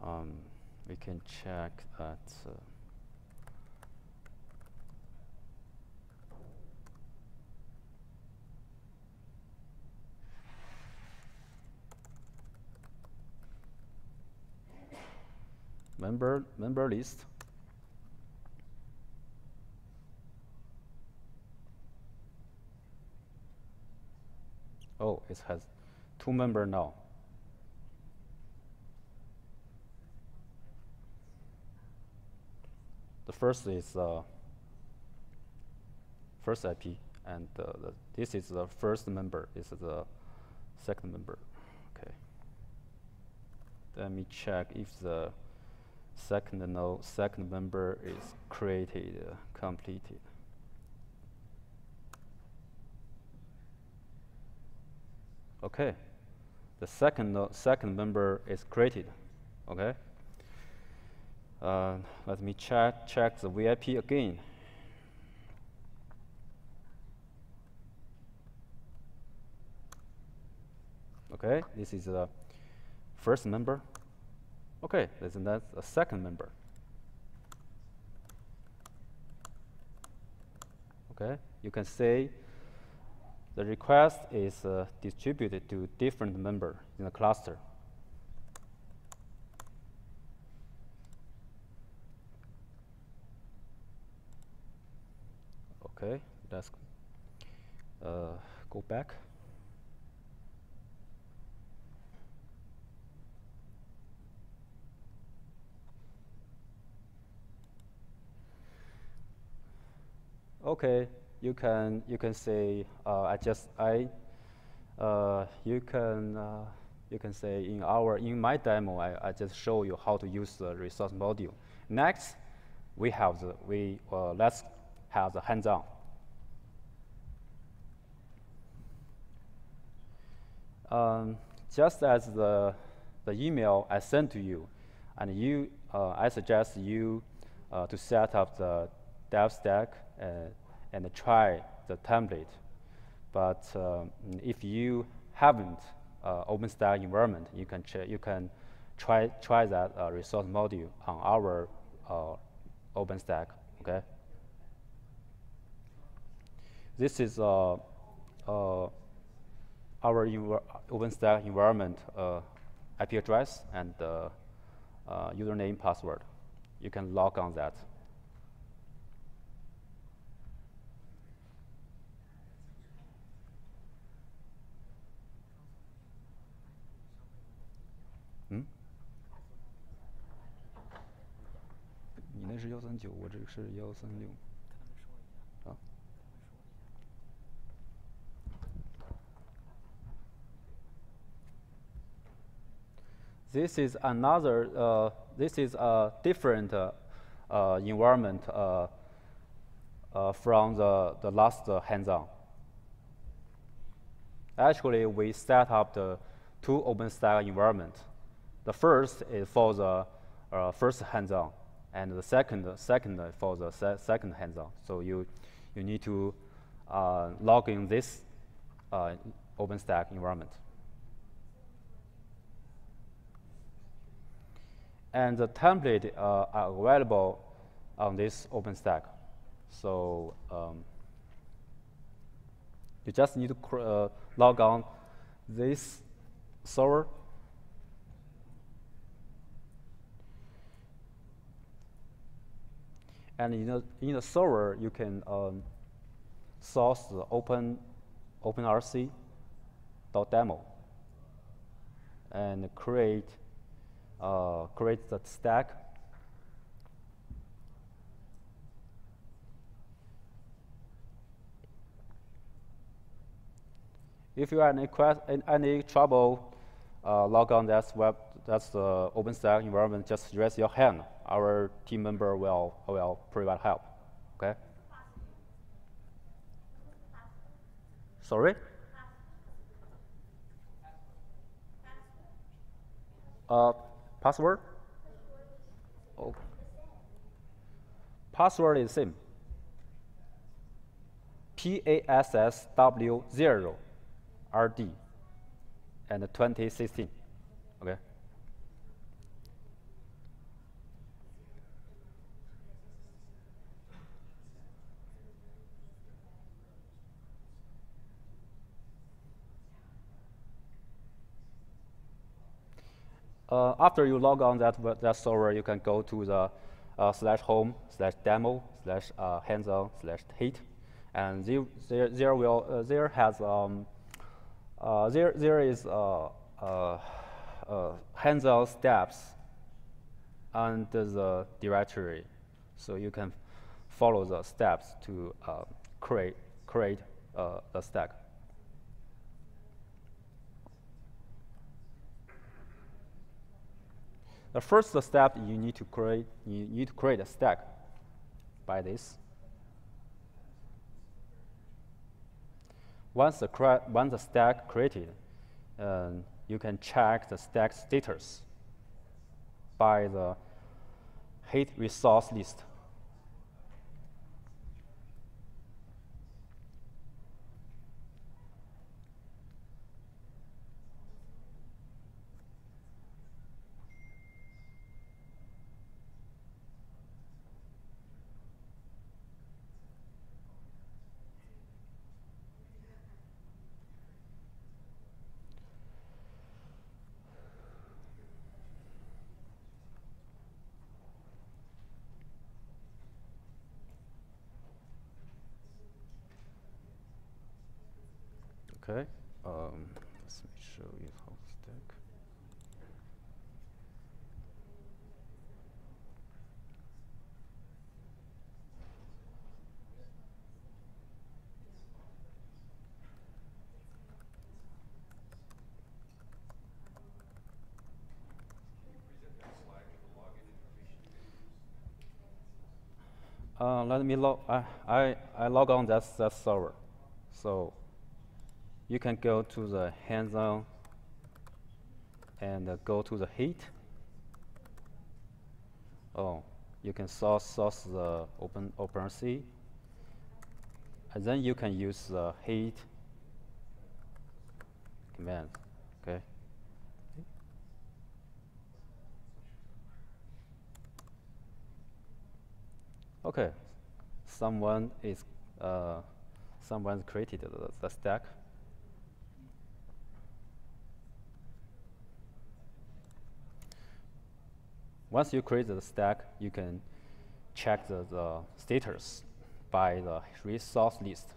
Um, we can check that. Uh, member member list. Oh, it has two member now. The first is uh, first IP, and uh, the, this is the first member. This is the second member. Okay. Let me check if the second node, second member is created, uh, completed. Okay, the second node, second member is created. Okay. Uh, let me check check the VIP again. Okay, this is the first member. Okay, that's a second member. Okay, you can say the request is uh, distributed to different member in the cluster. Okay, let's uh, go back. Okay, you can you can say uh, I just I uh, you can uh, you can say in our in my demo I, I just show you how to use the resource module. Next, we have the we uh, let's have the hands-on. Um, just as the the email I sent to you, and you uh, I suggest you uh, to set up the DevStack uh, and try the template. But um, if you haven't uh, OpenStack environment, you can you can try try that uh, resource module on our uh, OpenStack. Okay. this is uh, uh, our OpenStack environment uh, IP address and username password. You can log on that. Hmm? 你 那是幺三九，我这个是幺三六。啊。This is another, uh, this is a different uh, uh, environment uh, uh, from the, the last hands-on. Actually, we set up the two OpenStack environment. The first is for the uh, first hands-on, and the second, second for the se second hands-on. So you, you need to log in this OpenStack environment. And the template uh, are available on this OpenStack. So um, you just need to uh, log on this server. And in the, in the server, you can um, source the open openrc.demo and create uh, create the stack. If you have any, any trouble, uh, log on that web, that's the OpenStack environment, just raise your hand. Our team member will, will provide help, okay? Sorry? Uh, Password? Oh. Password is same. PASSW0 RD and 2016. Okay. Uh, after you log on that, that server, you can go to the uh, slash home slash demo slash uh, hands-on slash heat, and there, there, will uh, there has um, uh, there there is uh, hands-on steps under the directory, so you can follow the steps to create create the stack. The first step you need to create you need to create a stack by this. Once the once the stack created, uh, you can check the stack status by the heat resource list. Okay. Um, let me show you how to stack. Uh, let me log. I, I I log on that that server. So you can go to the hands-on and uh, go to the heat. Oh, you can source, source the open OpenRC, and then you can use the heat command. Okay. Okay, someone is uh, someone created the, the stack. Once you create the stack, you can check the, the status by the resource list.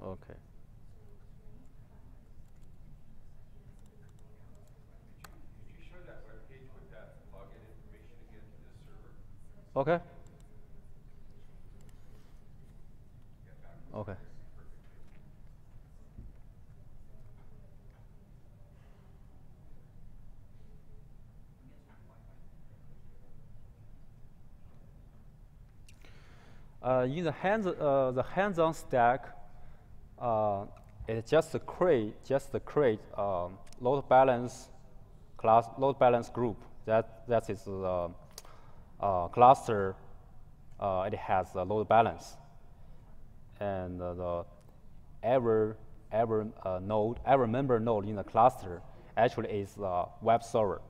Okay. Could you show that webpage with that login information again to this server? Okay. Okay. Uh, in the hands, uh, the hands-on stack, uh, it just create just create um, load balance class load balance group. That that is the cluster. Uh, it has a load balance, and uh, the every every uh, node every member node in the cluster actually is a web server.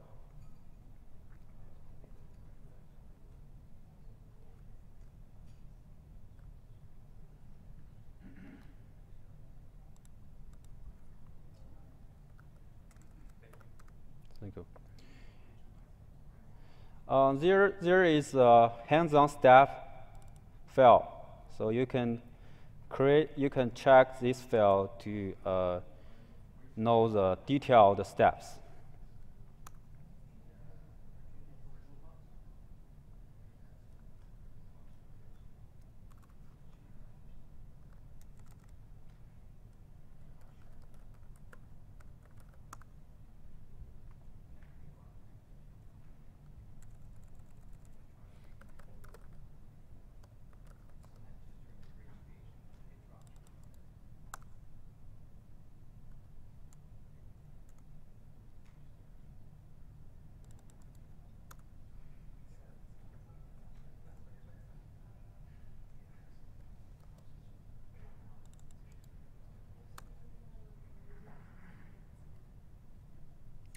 Thank you. Uh, there, there is a hands-on staff file, so you can create, you can check this file to uh, know the detailed steps.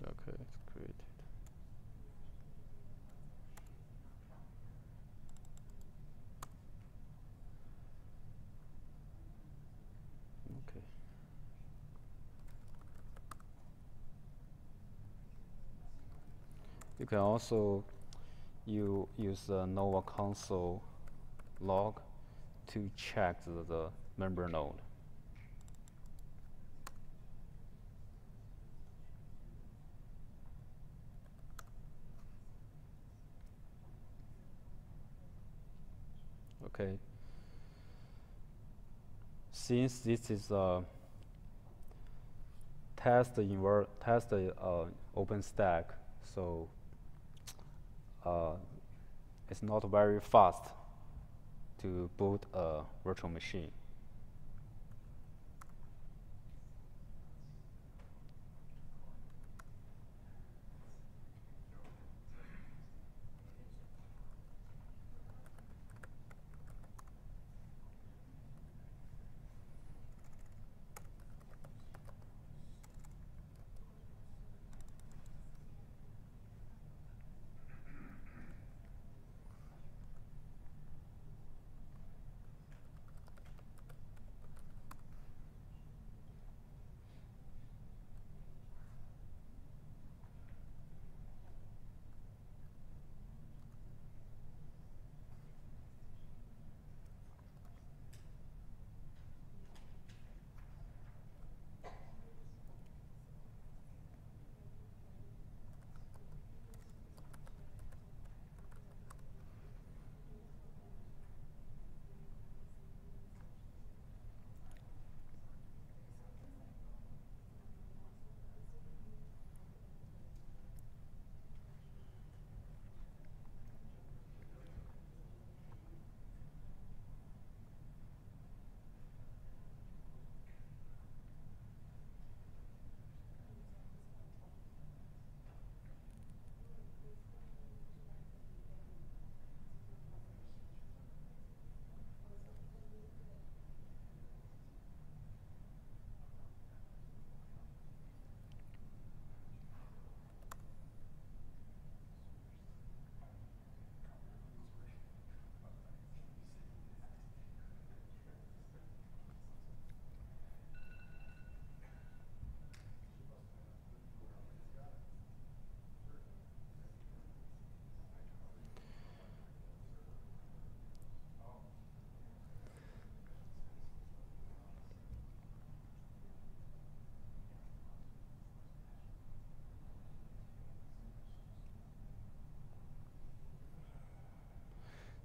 Okay, it's created. Okay. You can also you use the Nova console log to check the, the member node. Okay. Since this is a test invert test uh, OpenStack, so uh, it's not very fast to boot a virtual machine.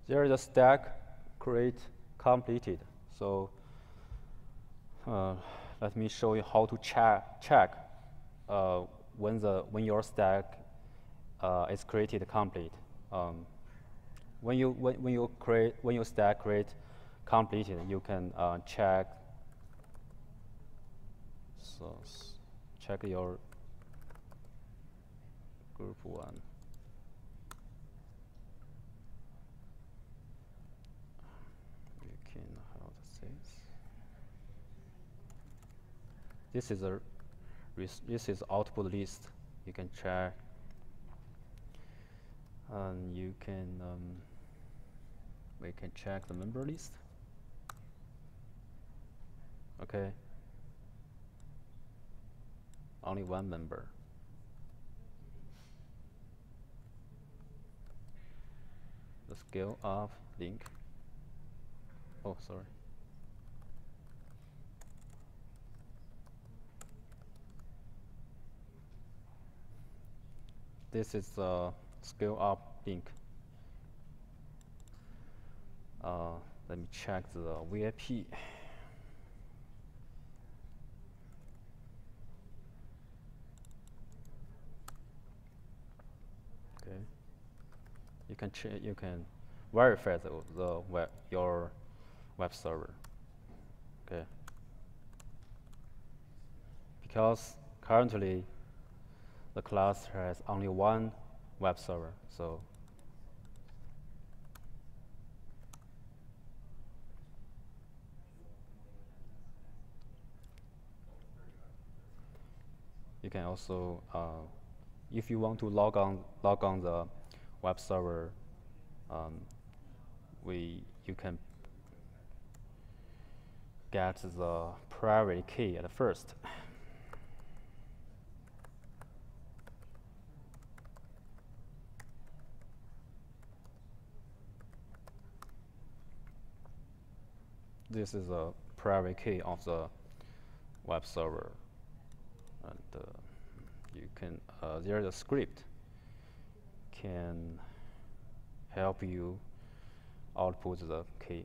There is a stack create completed. So uh, let me show you how to check check uh, when the when your stack uh, is created complete. Um, when you when, when you create when your stack create completed, you can uh, check so check your group one. You can how to say this. This is a this is output list. You can check and you can um, we can check the member list. Okay. Only one member. The scale of link. Oh, sorry. This is the scale up link. Uh, let me check the VIP. Okay. You can check. You can verify the, the web your web server. Okay. Because currently the class has only one web server, so you can also, uh, if you want to log on log on the web server, um, we you can get the private key at first. This is a private key of the web server. And uh, you can uh, there's a script can help you output the key.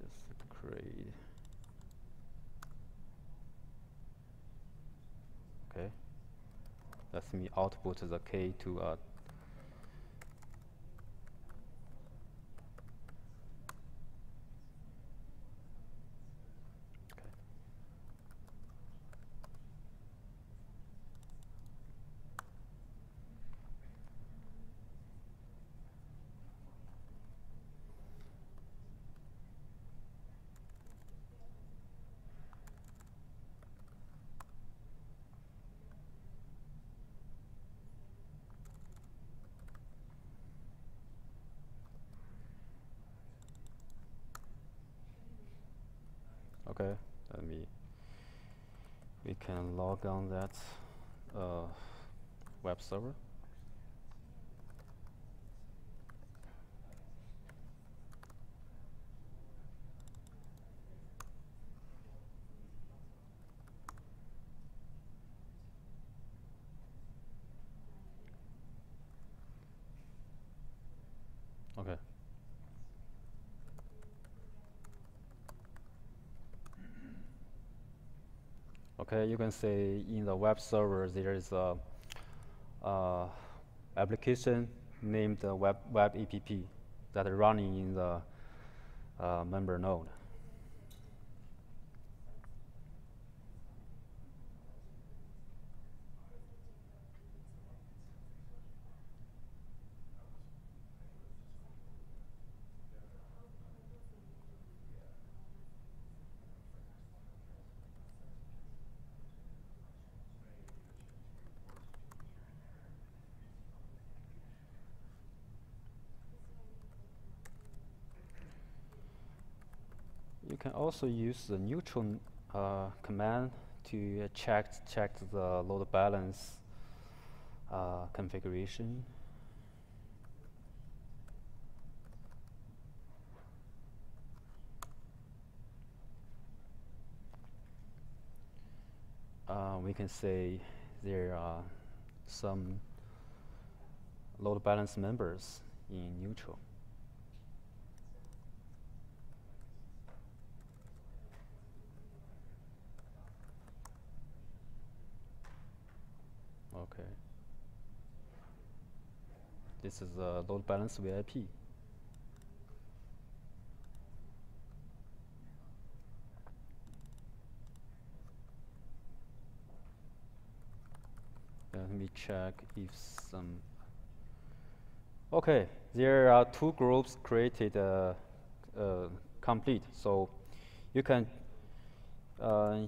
Just create. Okay. Let me output the key to a Okay. Okay, let me. We can log on that uh, web server. Okay. Okay, you can say in the web server there is a application named web web app that is running in the uh, member node. You can also use the Neutron uh, command to check check the load balance uh, configuration. Uh, we can say there are some load balance members in Neutron. Okay. This is a load balance VIP. Let me check if some. Okay, there are two groups created uh, uh, complete. So you can uh,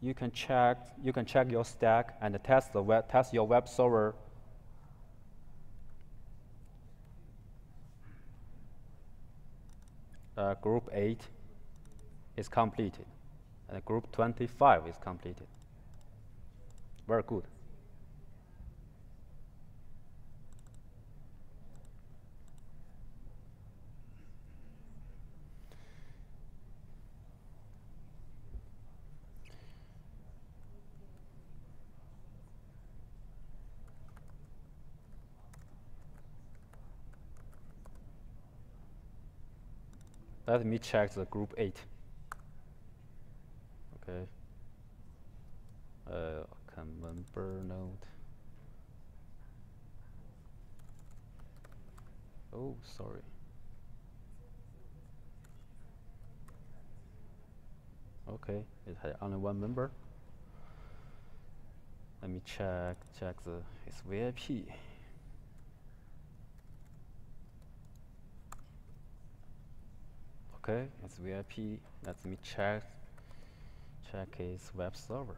you can check you can check your stack and test the web test your web server. Uh, group 8 is completed, and group 25 is completed. Very good. Let me check the group 8. Okay. Uh, can member node. Oh, sorry. Okay, it had only one member. Let me check check the its VIP. Okay, it's VIP. Let me check check its web server.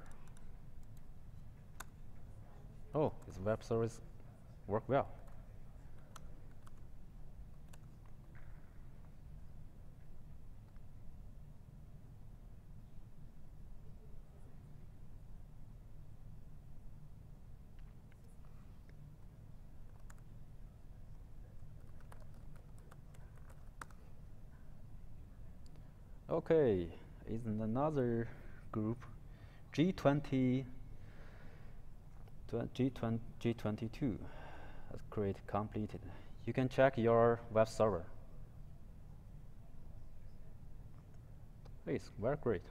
Oh, its web service work well. Okay, is another group, G20, G20, G22, has create completed. You can check your web server. It's very great.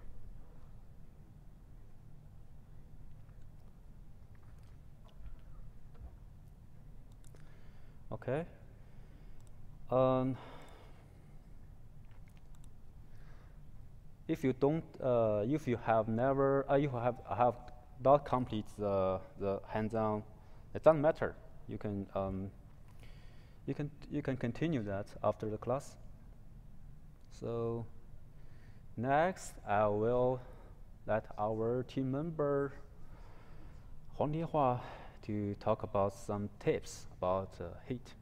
Okay. Um, if you don't, uh, if you have never, uh, you have have not complete the the hands-on, it doesn't matter. You can um, you can you can continue that after the class. So next, I will let our team member Huang Tianhua to talk about some tips about uh, heat.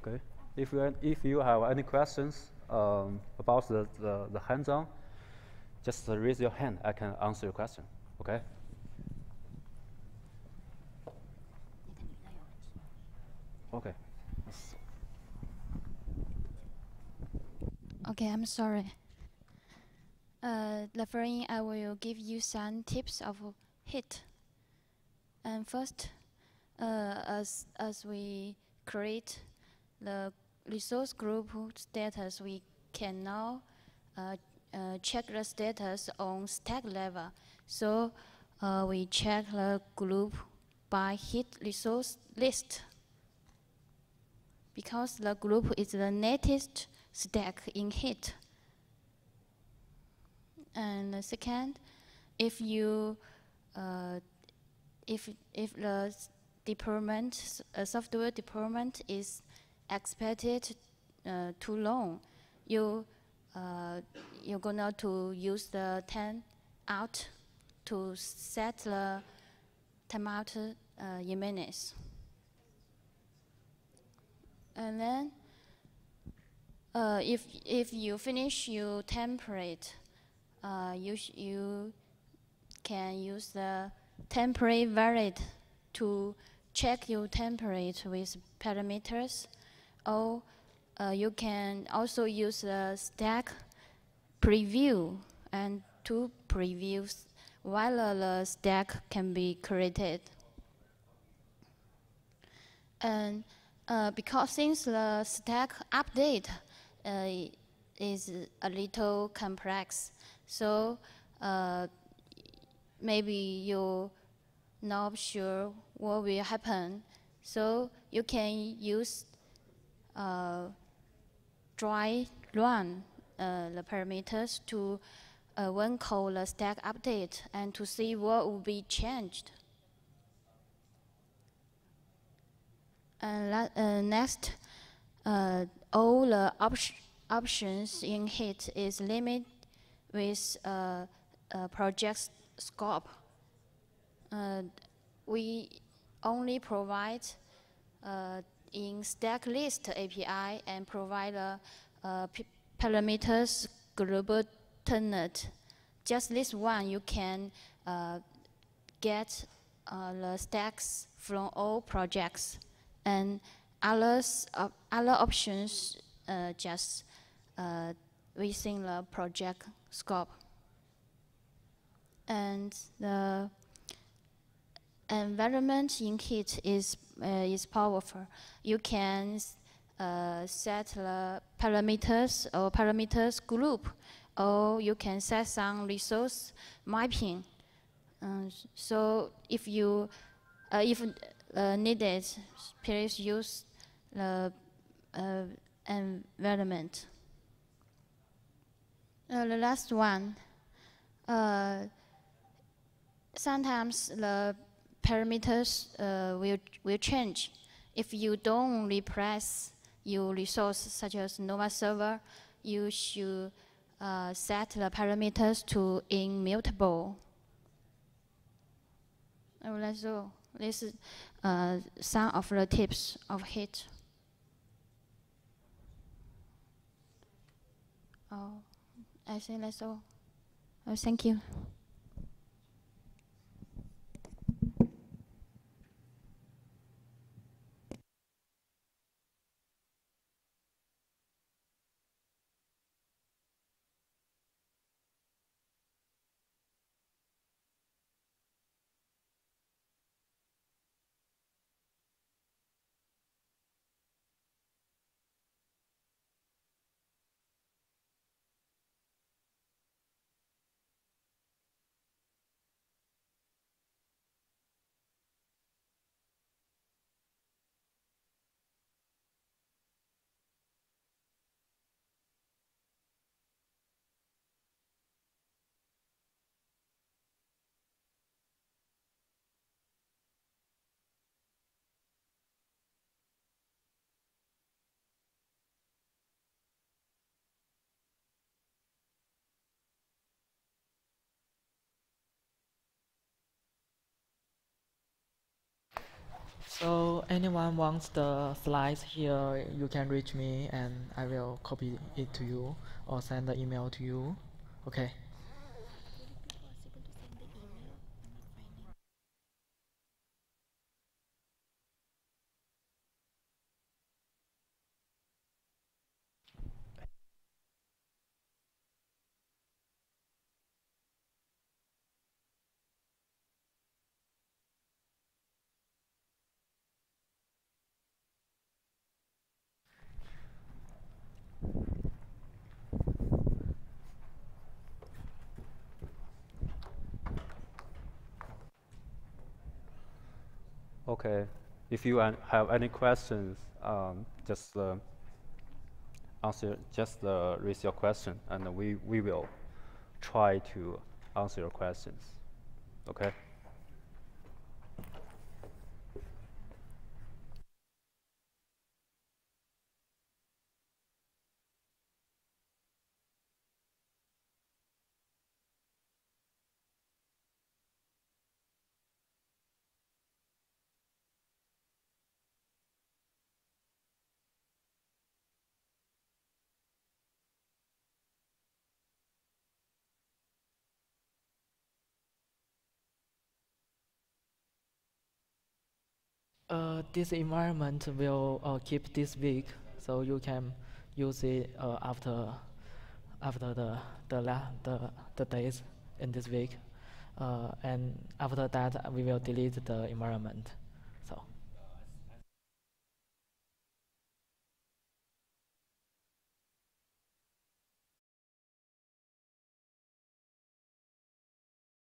Okay. If you if you have any questions um, about the, the, the hands-on, just raise your hand. I can answer your question. Okay. Okay. Okay, I'm sorry. Uh, the I will give you some tips of Heat. And first, uh, as as we create the resource group status, we can now uh, uh, check the status on stack level. So uh, we check the group by heat resource list because the group is the latest stack in heat. And the second, if you uh, if if the deployment uh, software deployment is expected uh, too long, you uh, you're gonna to use the time out to set the timeout uh, in minutes. And then uh, if if you finish your template, uh, you you can use the template valid to check your template with parameters or uh, you can also use the stack preview and two previews while the stack can be created. And uh, because since the stack update uh, is a little complex, so uh, maybe you're not sure what will happen. So you can use dry run uh, the parameters to uh, when call the stack update and to see what will be changed. And uh, next, uh, all the op options in Heat is limited with uh, project scope. Uh, we only provide uh, in stack list API and provide parameters global tenant. Just this one, you can uh, get the stacks from all projects and others, uh, other options uh, just uh, within the project scope. And the environment in Heat is, uh, is powerful. You can uh, set the parameters or parameters group, or you can set some resource mapping. Uh, so if you, if uh, needed, please use the uh, environment. Uh, the last one, uh, sometimes the parameters uh, will, will change. If you don't repress your resource, such as Nova Server, you should uh, set the parameters to immutable. Oh, that's all. This is uh, some of the tips of Heat. Oh, I think that's all. Oh, thank you. So anyone wants the slides here, you can reach me and I will copy it to you or send the email to you. Okay. Okay, if you have any questions, um, just uh, answer, just uh, raise your question, and we, we will try to answer your questions. Okay? Uh, this environment will uh, keep this week, so you can use it uh, after after the the, la the the days in this week, uh, and after that we will delete the environment.